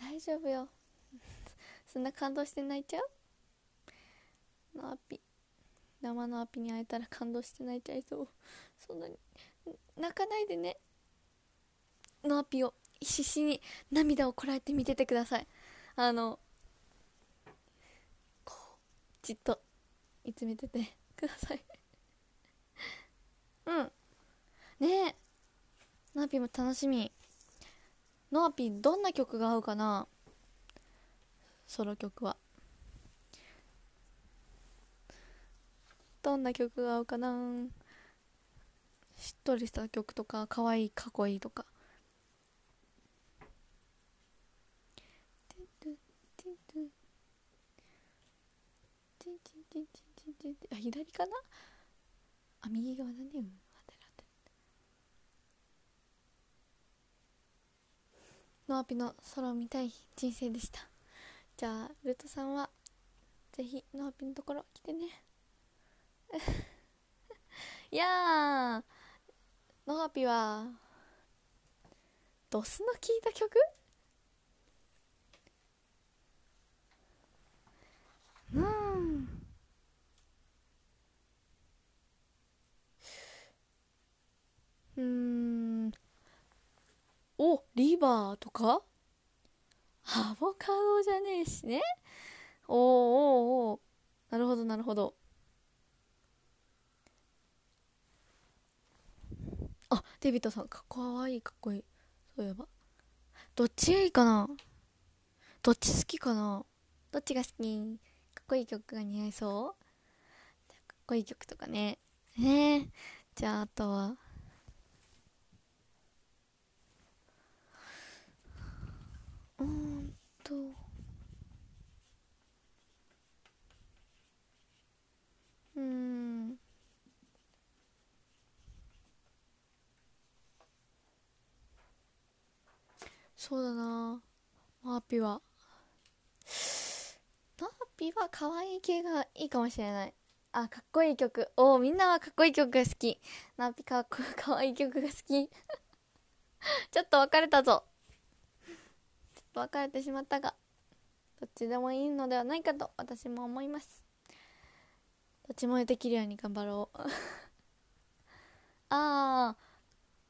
大丈夫よ。そんな感動して泣いちゃう？のアピ生のアピに会えたら感動して泣いちゃいそう。そんなに泣かないでね。のアピを必死に涙をこらえて見ててください。あのこうじっと見つめててください。うん。ねえ。ナーピも楽しみ。ノアピーどんな曲が合うかな？ソロ曲は。どんな曲が合うかな？しっとりした曲とかかわいいかっこいいとか。あ左かな？あ右側だねうんノアピのソロを見たい人生でした。じゃあルトさんはぜひノアピのところ来てね。いやノアピはドスの聴いた曲？うん。うん。おリバーとか？アボカドじゃねえしね。おーおーおー。なるほどなるほど。あデビットさん。かかわいい。かっこいい。そういえば。どっちがいいかな？どっち好きかな？どっちが好き？かっこいい曲が似合いそう。かっこいい曲とかね。ねえ。じゃああとは？うん。とうんそうだな。マーピはマーピは可愛い系がいいかもしれない。あかっこいい曲。おおみんなはかっこいい曲が好き。ナピかっこかわいい曲が好き。ちょっと別れたぞ。と別れてしまったがどっちでもいいのではないかと私も思います。どっちもできるように頑張ろう。ああ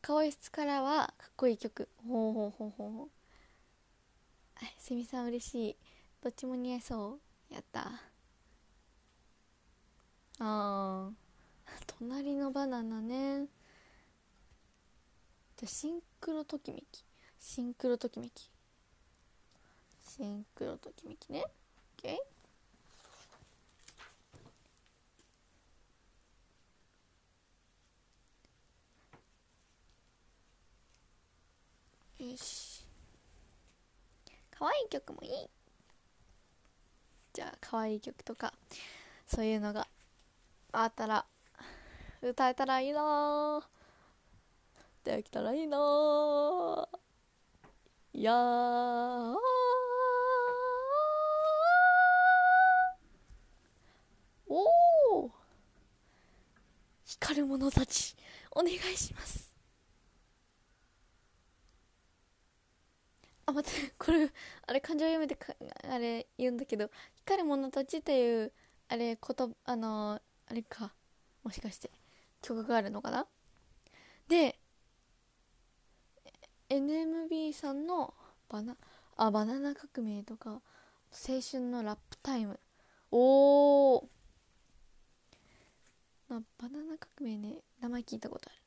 顔質からはかっこいい曲。ほうほうほうほうほう。あすみさん嬉しい。どっちも似合いそう。やった。あー隣のバナナね。じゃあシンクロときめき。シンクロときめきシンクロときめきね。OK よし。可愛い曲もいい。じゃあ可愛い曲とかそういうのがあったら歌えたらいいな。できたらいいな。ぁいやー。おお光る者たちお願いします。あ待ってこれあれ漢字を読めてかあれ言うんだけど光る者たちっていうあれことあのあれかもしかして曲があるのかな？で NMB さんのバナあバナナ革命とか青春のラップタイム。おおバナナ革命ね名前聞いたことある。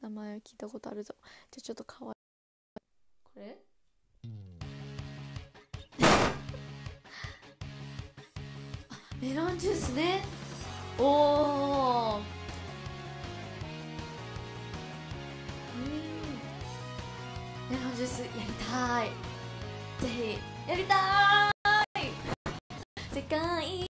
名前を聞いたことあるぞ。じゃあちょっとかわいい。これ？あメロンジュースね。おおうん。メロンジュースやりたい。ぜひやりたい。世界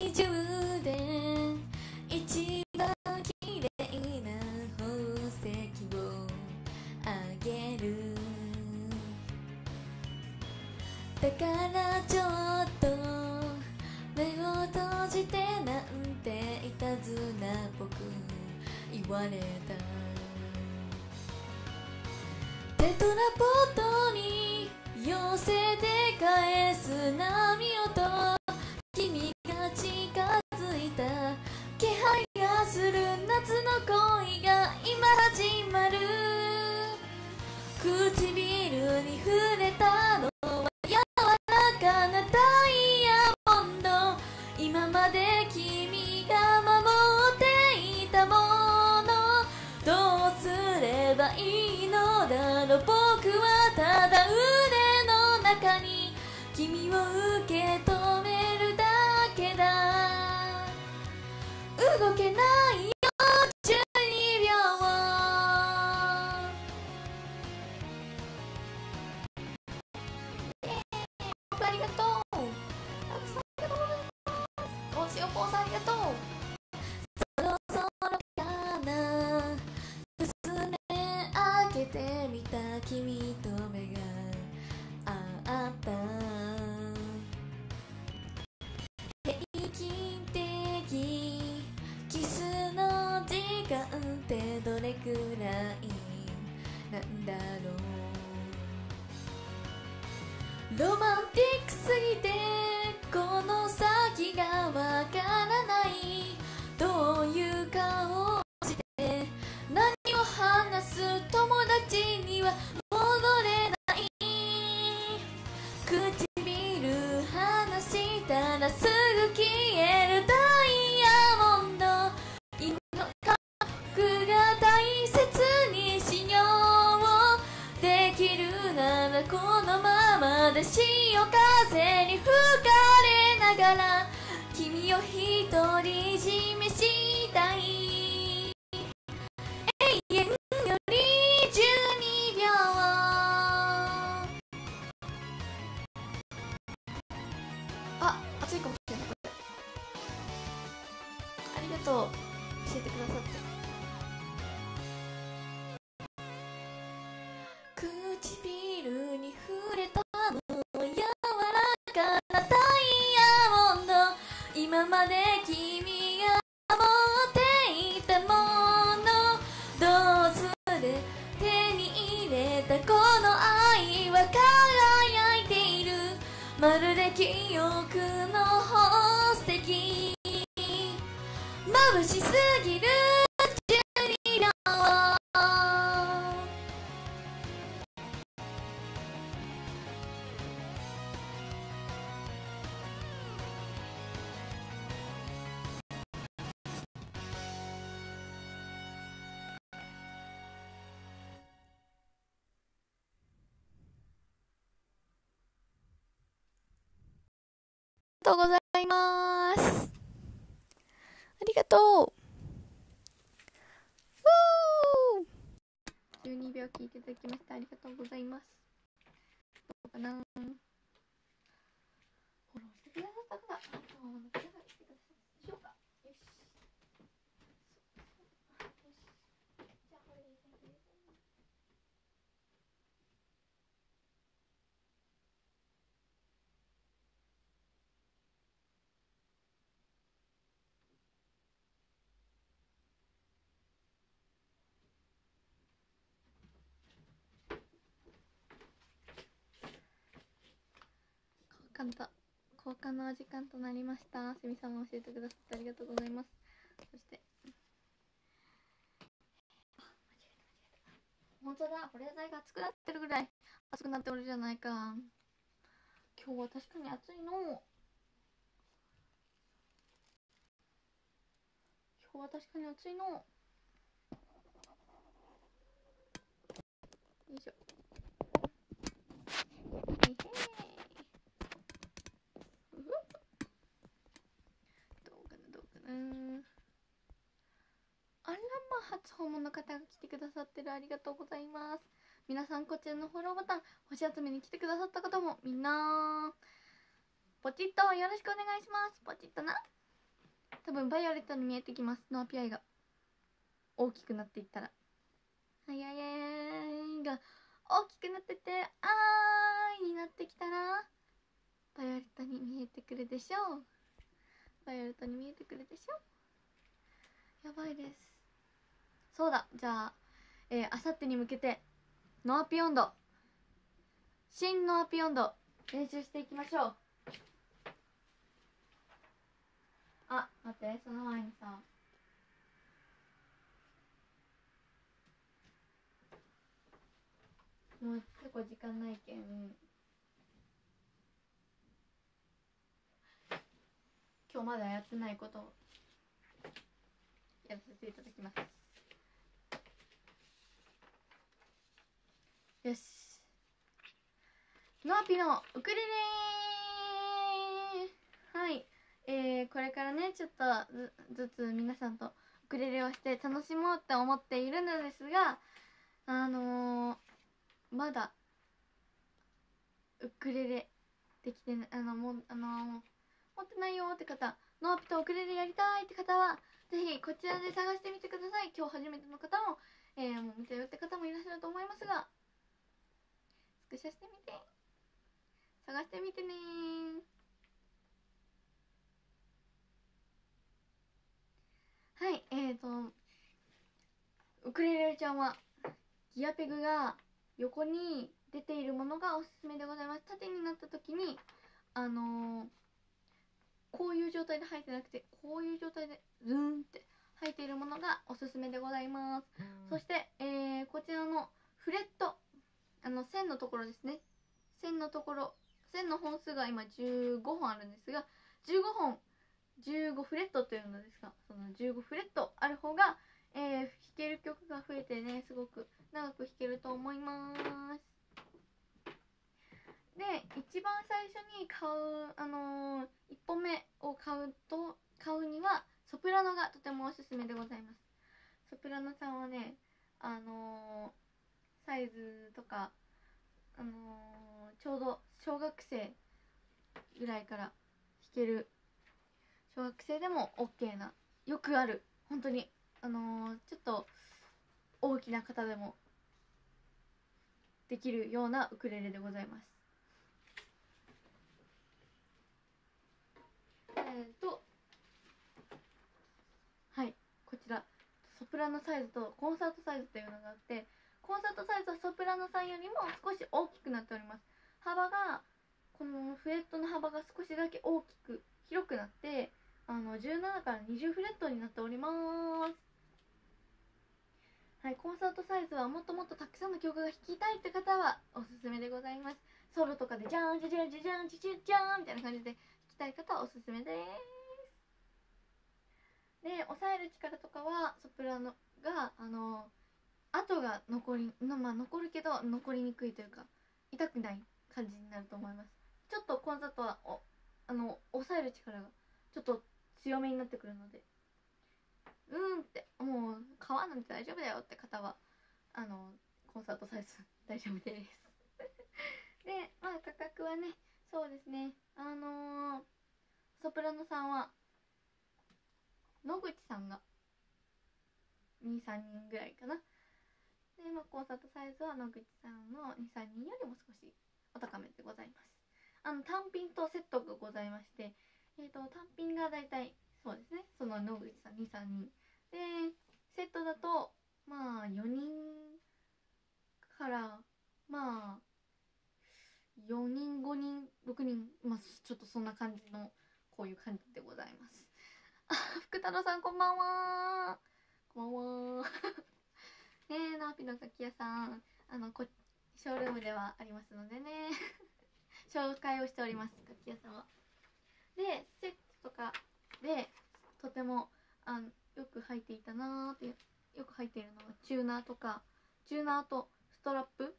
熱いかもしれないこれ。ありがとう。教えてくださって。口記憶の宝石眩しすぎる。とうございます。ありがとう。ふう12秒聞いていただきましてありがとうございます。どうかなフォローしてくださった方、あとはお腹がしてくださったでしょうかよし。よし。じゃあこれで全部ですね交換と交換のお時間となりました。すみさんも教えてくださってありがとうございます。そして、本当だ、保冷剤が熱くなってるぐらい熱くなっておるじゃないか。今日は確かに暑いの。今日は確かに暑いの。よいしょ。へいへ。うふどうかなどうかなあらま初訪問の方が来てくださってるありがとうございます。皆さんこちらのフォローボタン星集めに来てくださった方もみんな。ポチッとよろしくお願いします。ポチッとな。多分バイオレットに見えてきます。ノアピ愛が。大きくなっていったら。はいやいやいが。大きくなっててあーいになってきたらバイオレットに見えてくるでしょう。バイオレットに見えてくるでしょ？やばいです。そうだ。じゃあえー、あさってに向けてノアピオンド。新ノアピオンド練習していきましょう。あ待ってその前にさ。もう結構時間ないけん。今日まだやってないことをやらせていただきます。よし。ノアピのウクレレはい。えー、これからねちょっとずずつ皆さんとウクレレをして楽しもうって思っているのですがあのー、まだウクレレできてなあのもうあのー持ってないよって方ノーピとウクレレやりたいって方はぜひこちらで探してみてください。今日初めての方も、えー、もう見たよって方もいらっしゃると思いますがスクショしてみて。探してみてね。はいえーとウクレレちゃんはギアペグが横に出ているものがおすすめでございます。縦になった時にあのーこういう状態で履いてなくてこういう状態でズーンって履いているものがおすすめでございます、そして、えーこちらのフレットあの線のところですね。線のところ線の本数が今15本あるんですが15本15フレットというのですがその15フレットある方が、えー弾ける曲が増えてねすごく長く弾けると思いますで一番最初に買うあのー、1本目を買うと買うにはソプラノがとてもおすすめでございます。ソプラノさんはねあのー、サイズとかあのー、ちょうど小学生ぐらいから弾ける小学生でも OK なよくある本当にあの、ちょっと大きな方でもできるようなウクレレでございます。えーとはいこちら。ソプラノサイズとコンサートサイズというのがあってコンサートサイズはソプラノさんよりも少し大きくなっております。幅がこのフレットの幅が少しだけ大きく広くなってあの17から20フレットになっております。はいコンサートサイズはもっともっとたくさんの曲が弾きたいって方はおすすめでございます。ソロとかでジャンジャジャンジャジャンジャジャンみたいな感じできたい方はおすすめです。で抑える力とかはソプラノがあの跡が残りのまあ残るけど残りにくいというか痛くない感じになると思います。ちょっとコンサートはおあの抑える力がちょっと強めになってくるのでうんってもう。皮なんて大丈夫だよって方はあのコンサートサイズ大丈夫です。でまあ価格はねそうですね。あのーソプラノさんは野口さんが23人ぐらいかな。で、まあ、コンサートサイズは野口さんの23人よりも少しお高めでございます。あの単品とセットがございましてえー、と単品がだいたいそうですね。その野口さん23人。でセットだとまあ4人からまあ4人5人6人まあちょっとそんな感じのこういう感じでございます。あ福太郎さんこんばんは。こんばんは。ねえナーピの楽器屋さん。あのこショールームではありますのでね。紹介をしております楽器屋さんは。でセットとかでとてもあのよく入っていたなーってよく入っているのはチューナーとかチューナーとストラップ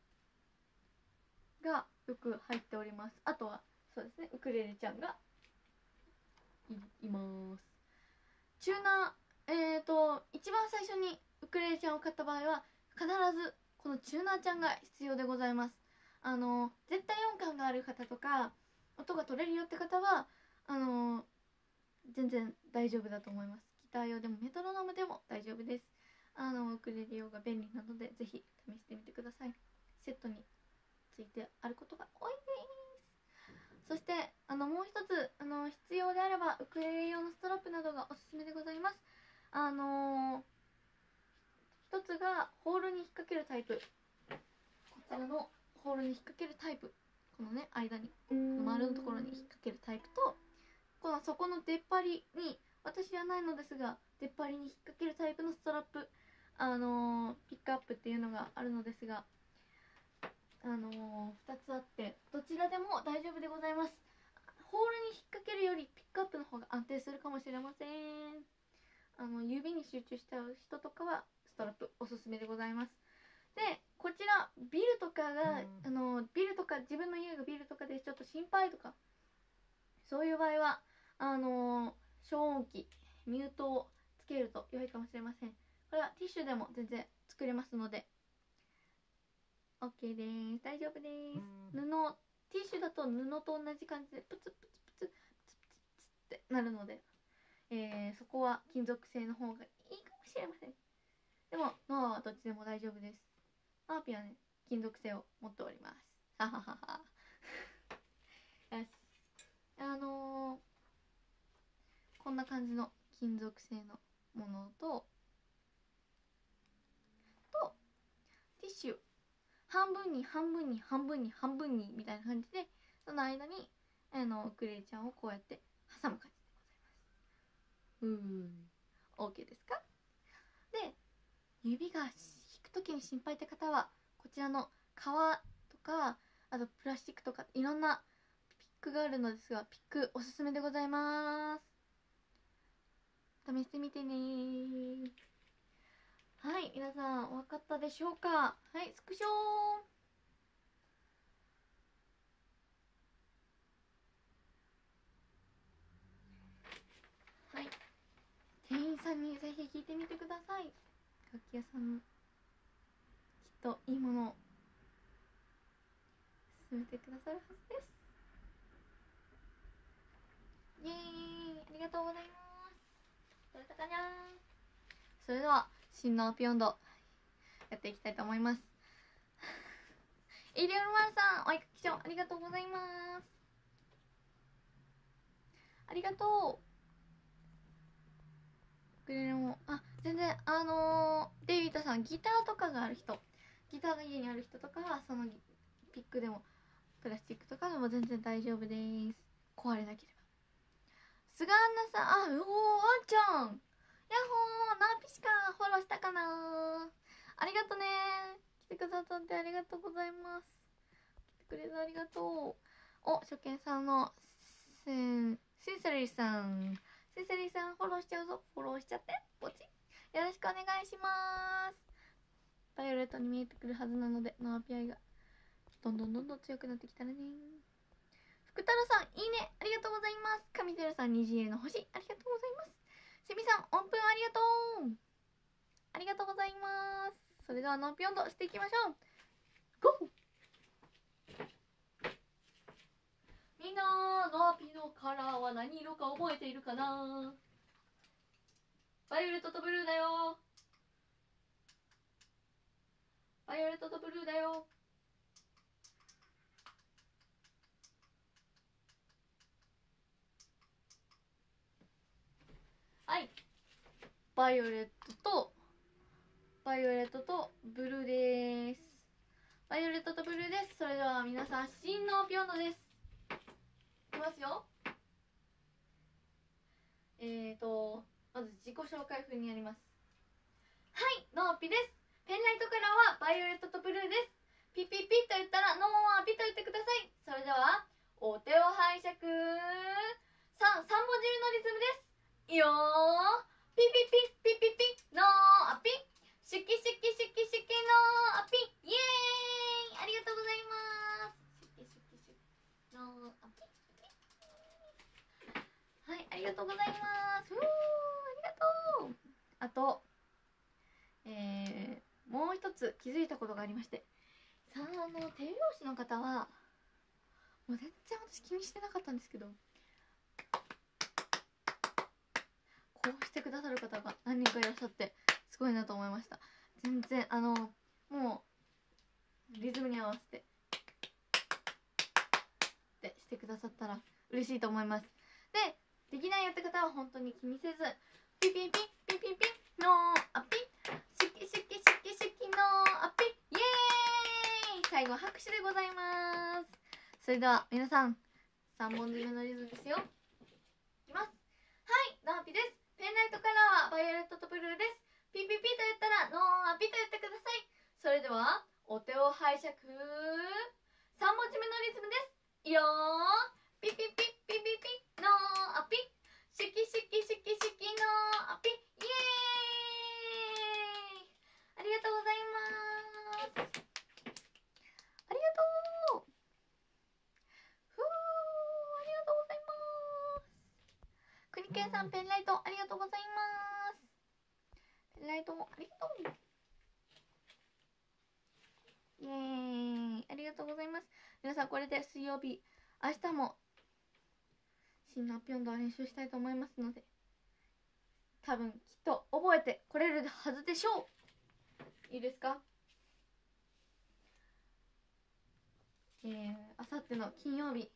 がよく入っております。あとはそうですねウクレレちゃんがいます。チューナーえっ、ー、と一番最初にウクレレちゃんを買った場合は必ずこのチューナーちゃんが必要でございます。あの絶対音感がある方とか音が取れるよって方はあの全然大丈夫だと思います。ギター用でもメトロノームでも大丈夫です。あのウクレレ用が便利なのでぜひ試してみてください。セットについてあることが多いです。そしてあのもう一つあの必要であればウクレレ用のストラップなどがおすすめでございます。あの一つがホールに引っ掛けるタイプ。こちらのホールに引っ掛けるタイプ。このね間に丸のところに引っ掛けるタイプとこの底の出っ張りに私はないのですが出っ張りに引っ掛けるタイプのストラップ。あのーピックアップっていうのがあるのですがあのー、2つあってどちらでも大丈夫でございます。ホールに引っ掛けるよりピックアップの方が安定するかもしれません。あの指に集中しちゃう人とかはストラップおすすめでございます。でこちらビルとかが、あのビルとか自分の家がビルとかでちょっと心配とかそういう場合はあの消音器ミュートをつけると良いかもしれません。これはティッシュでも全然作れますので OK です。大丈夫です。布。ティッシュだと布と同じ感じでプツプツプツプツプツってなるので、えー、そこは金属製の方がいいかもしれません。でもノアはどっちでも大丈夫です。アーピーはね金属製を持っております。はははは。よし。あのー、こんな感じの金属製のものととティッシュ半分に半分に半分に半分にみたいな感じでその間にあのウクレレちゃんをこうやって挟む感じでございます。うーん。OK ですか？で指が引く時に心配って方はこちらの革とかあとプラスチックとかいろんなピックがあるのですがピックおすすめでございます。試してみてねはい皆さん分かったでしょうか？はいスクショはい。店員さんにぜひ聞いてみてください。楽器屋さんきっといいものを勧めてくださるはずです。イエーイ。ありがとうございます。それでは新のピヨンドやっていきたいと思います。イリオルマルさんおいかきしょありがとうございます。ありがとう。くれるもあ全然あのー、デイビッドさんギターとかがある人。ギターが家にある人とかはそのピックでもプラスチックとかでも全然大丈夫です。壊れなければ。菅アンナさんあおーあんちゃん。ほーナーピしかフォローしたかな。ありがとね。来てくださってありがとうございます。来てくれてありがとう。お初見さんのセンシンセリーさん。シンセリーさんフォローしちゃうぞ。フォローしちゃって。ポチよろしくお願いします。バイオレットに見えてくるはずなのでノアピアイが。どんどんどんどん強くなってきたらね。福太郎さんいいね。ありがとうございます。神寺さん虹色の星。ありがとうございます。セミさんオンプンありがとう。ありがとうございます。それではノーピョンドしていきましょう。ゴーみんなノーピのカラーは何色か覚えているかな？バイオレットとブルーだよ。バイオレットとブルーだよ。はい。バイオレットとバイオレットとブルーです。バイオレットとブルーです。それでは皆さん真のピョンドです。いきますよ。えーとまず自己紹介風にやります。はいノーピです。ペンライトカラーはバイオレットとブルーです。ピピピと言ったらノーピと言ってください。それではお手を拝借。三三文字のリズムです。いよー。ピピピピピピノーアピシキシキシキシキノーアピイエーイ。ありがとうございます。シキシキシキノーアピはいありがとうございます。うーありがとう。あとえー、もう一つ気づいたことがありまして。さああの手拍子の方はもう全然私気にしてなかったんですけど。こうしてくださる方が何人かいらっしゃってすごいなと思いました。全然あのもうリズムに合わせてってしてくださったら嬉しいと思います。でできないよって方は本当に気にせずピピピピピピのあピシキシキシキシキのあピイエーイ！最後拍手でございます。それでは皆さん三本締めのリズムですよいきますはいノーアピですペンライトカラーはバイオレットとブルーです。ピピピと言ったらノーアピと言ってください。それではお手を拝借。3文字目のリズムです。いよー。ピピピピピピノーアピ。シキシキシキシキノーアピ。イエーイ。ありがとうございます。ありがとうふーありがとうございけんさんペンライトありがとうございます。ペンライトもありがとうイエーイありがとうございます。皆さんこれで水曜日明日もシンナピョンドは練習したいと思いますので多分きっと覚えてこれるはずでしょう。いいですか？えー、あさっての金曜日。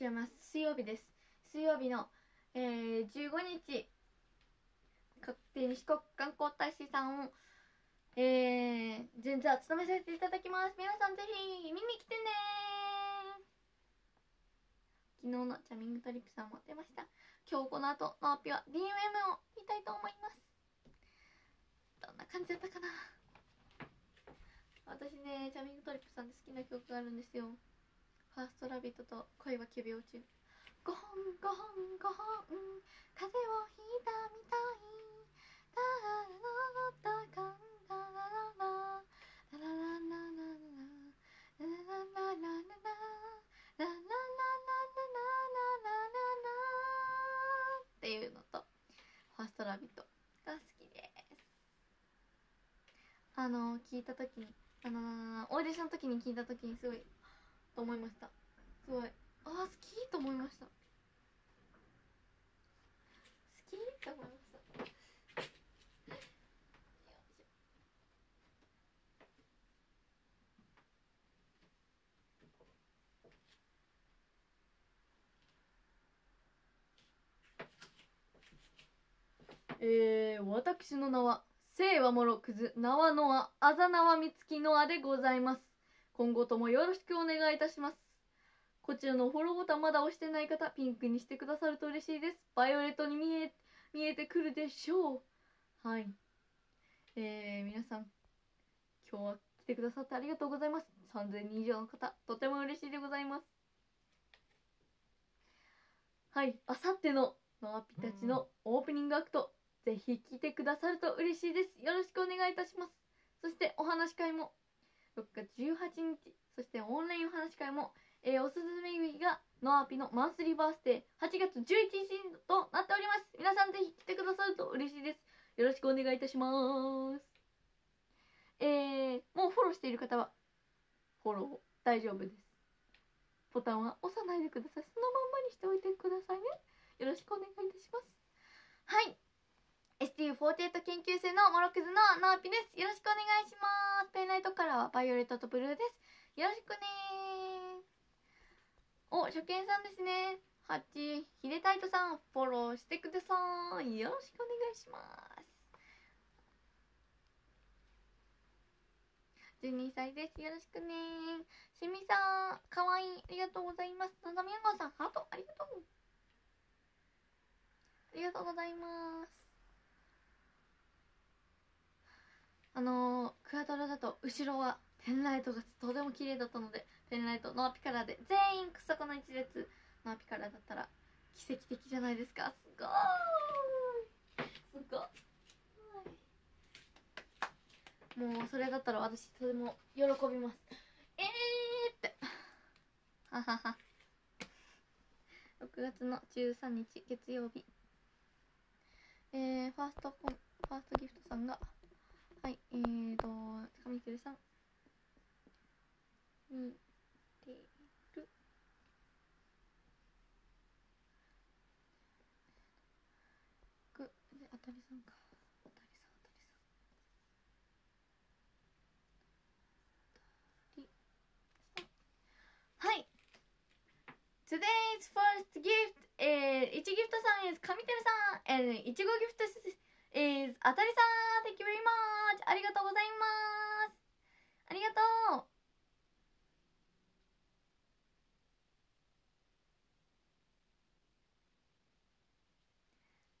違います。水曜日です。水曜日の、えー、15日。確定に四国観光大使さんをえー、全然務めさせていただきます。皆さんぜひ見に来てね。昨日のチャミングトリップさんも出ました。今日この後ノーピは DMM を見たいと思います。どんな感じだったかな。私ねチャミングトリップさんで好きな曲があるんですよ。ファーストラビットと恋は9秒中。ゴホンゴホンゴホン風邪をひいたみたいだらららかんだららららららららららららららララララララララララっていうのとファーストラビットが好きですあの聞いた時にあのオーディションの時に聞いた時にすごいと思いましたすごいあ好きと思いました。好きって思いました。えー、私の名は聖はもろくず縄のああざ縄みつきのあでございます。今後ともよろしくお願いいたします。こちらのフォローボタンまだ押してない方ピンクにしてくださると嬉しいです。バイオレットに見え見えてくるでしょう。はい。えー、皆さん今日は来てくださってありがとうございます。3000人以上の方とても嬉しいでございます。はい。あさってのノアピたちのオープニングアクトぜひ来てくださると嬉しいです。よろしくお願いいたします。そしてお話会も6月18日そしてオンラインお話会も、えーおすすめがノアピのマンスリーバースデー8月11日となっております。皆さんぜひ来てくださると嬉しいです。よろしくお願いいたします。えー、もうフォローしている方はフォロー大丈夫です。ボタンは押さないでください。そのまんまにしておいてくださいね。よろしくお願いいたします。はい。STU48 研究生のモロクズのナーピです。よろしくお願いします。ペンライトカラーはバイオレットとブルーです。よろしくねお初見さんですね。ハッチヒデタイトさんフォローしてください。よろしくお願いします。12歳です。よろしくね。しみさんかわい。いありがとうございます。のぞみやんごさんハートありがとう。ありがとうございます。あのー、クアトロだと後ろはペンライトがとても綺麗だったのでペンライトノアピカラで全員そこの一列ノアピカラだったら奇跡的じゃないですか。すごーい。すごい。もうそれだったら私とても喜びます。えーって。ははは。6月の13日月曜日。えー、ファーストコンファーストギフトさんがはいえーと上切さん。見ているくであたりさんかあたりさんあたりさんあたりさんはい Today's first gift is 1ギフトさん is 上照さん and いちごギフト is あたりさん Thank you very much. ありがとうございます。ありがとう。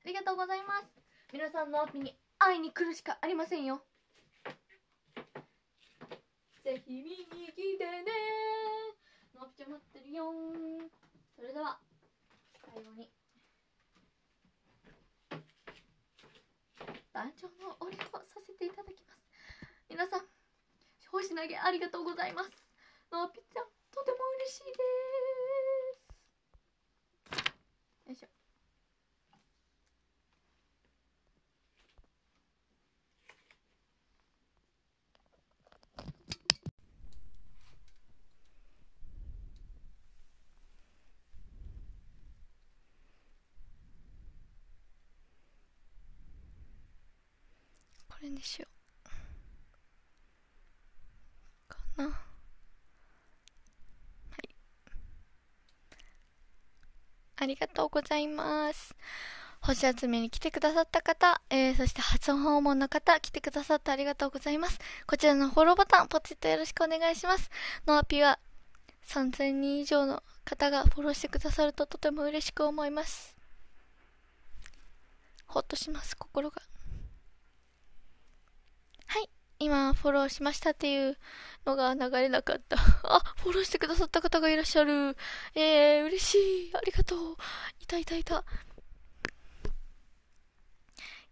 ありがとうございます。皆さんのアピに会いに来るしかありませんよ。ぜひ見に来てね。のっちゃ待ってるよ。それでは最後に。団長のお礼をさせていただきます。皆さん星投げありがとうございます。のぴっちゃんとても嬉しいです。よいしょ。しようかなはいありがとうございます星集めに来てくださった方、えー、そして発音訪問の方、来てくださってありがとうございます。こちらのフォローボタン、ポチッとよろしくお願いします。ノアピは3000人以上の方がフォローしてくださるととても嬉しく思います。ほっとします、心が。今、フォローしましたっていうのが流れなかった。あ、フォローしてくださった方がいらっしゃる。えー、嬉しい。ありがとう。いたいたいた。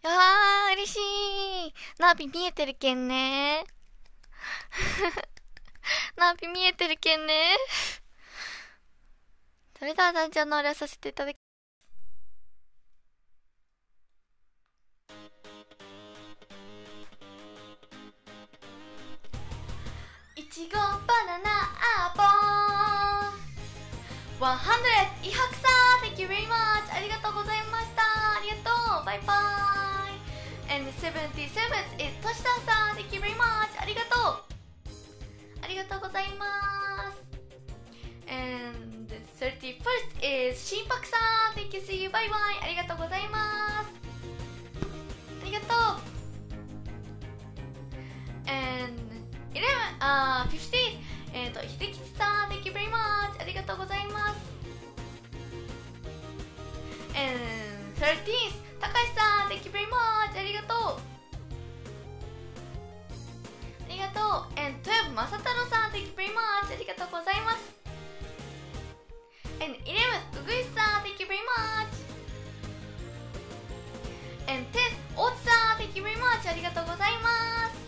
いやー、嬉しい。ナーピ見えてるけんね。ナーピ見えてるけんね。それでは団長のお礼をさせていただきちごバナナアーポン。100イハクさん Thank you very much ありがとうございました。ありがとう。バイバイ。And 77 is トシタさん Thank you very much ありがとう。ありがとうございます。And 31st is 心拍さん Thank you. See you. バイバイありがとうございます。ありがとう。And 11あー15えっ、と秀吉さん Thank you very much ありがとうございます and 13th 高橋さん Thank you very much ありがとうありがとう and 12正太郎さん Thank you very much ありがとうございます and 11うぐいすさん Thank you very much and 10大津さん Thank you very much ありがとうございます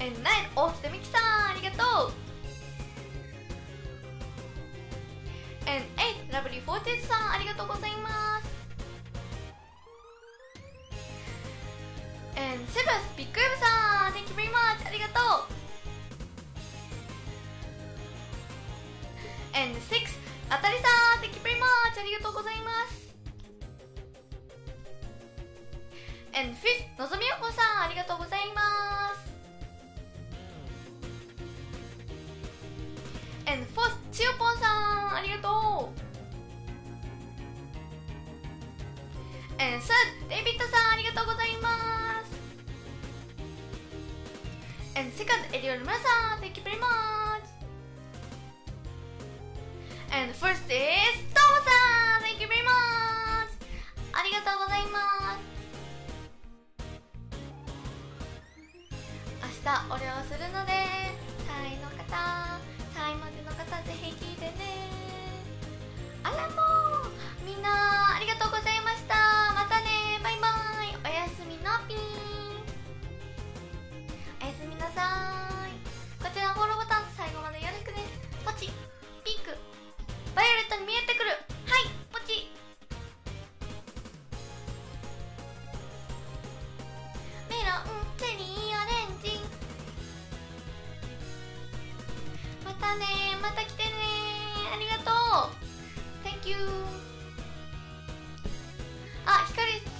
and 9大津とみきさんありがとう。And 8ラブリーフォーティスさんありがとうございます。And セブンスビッグウェブさん Thank you very much ありがとう。And 6あたりさん Thank you very much ありがとうございます。And 5th のぞみよこさんありがとうございます。And 4th ちよぽんさんありがとう。And 3rd デビッドさんありがとうございます。And 2nd エリオルムラさん Thank you very much and first is トモさん Thank you very much ありがとうございます。明日お料するので3位の方。3位までの方ぜひ聞いてね。あらもうみんなありがとうございました。またね。バイバイ。おやすみのぴー。おやすみなさい。こちらのフォローボタン最後までよろしくね。ポチ。ピンク。バイオレットに見えてくる。はい。ポチ。メロンチェリーオレンジ。たね。また来てね。ありがとう。Thank you あ光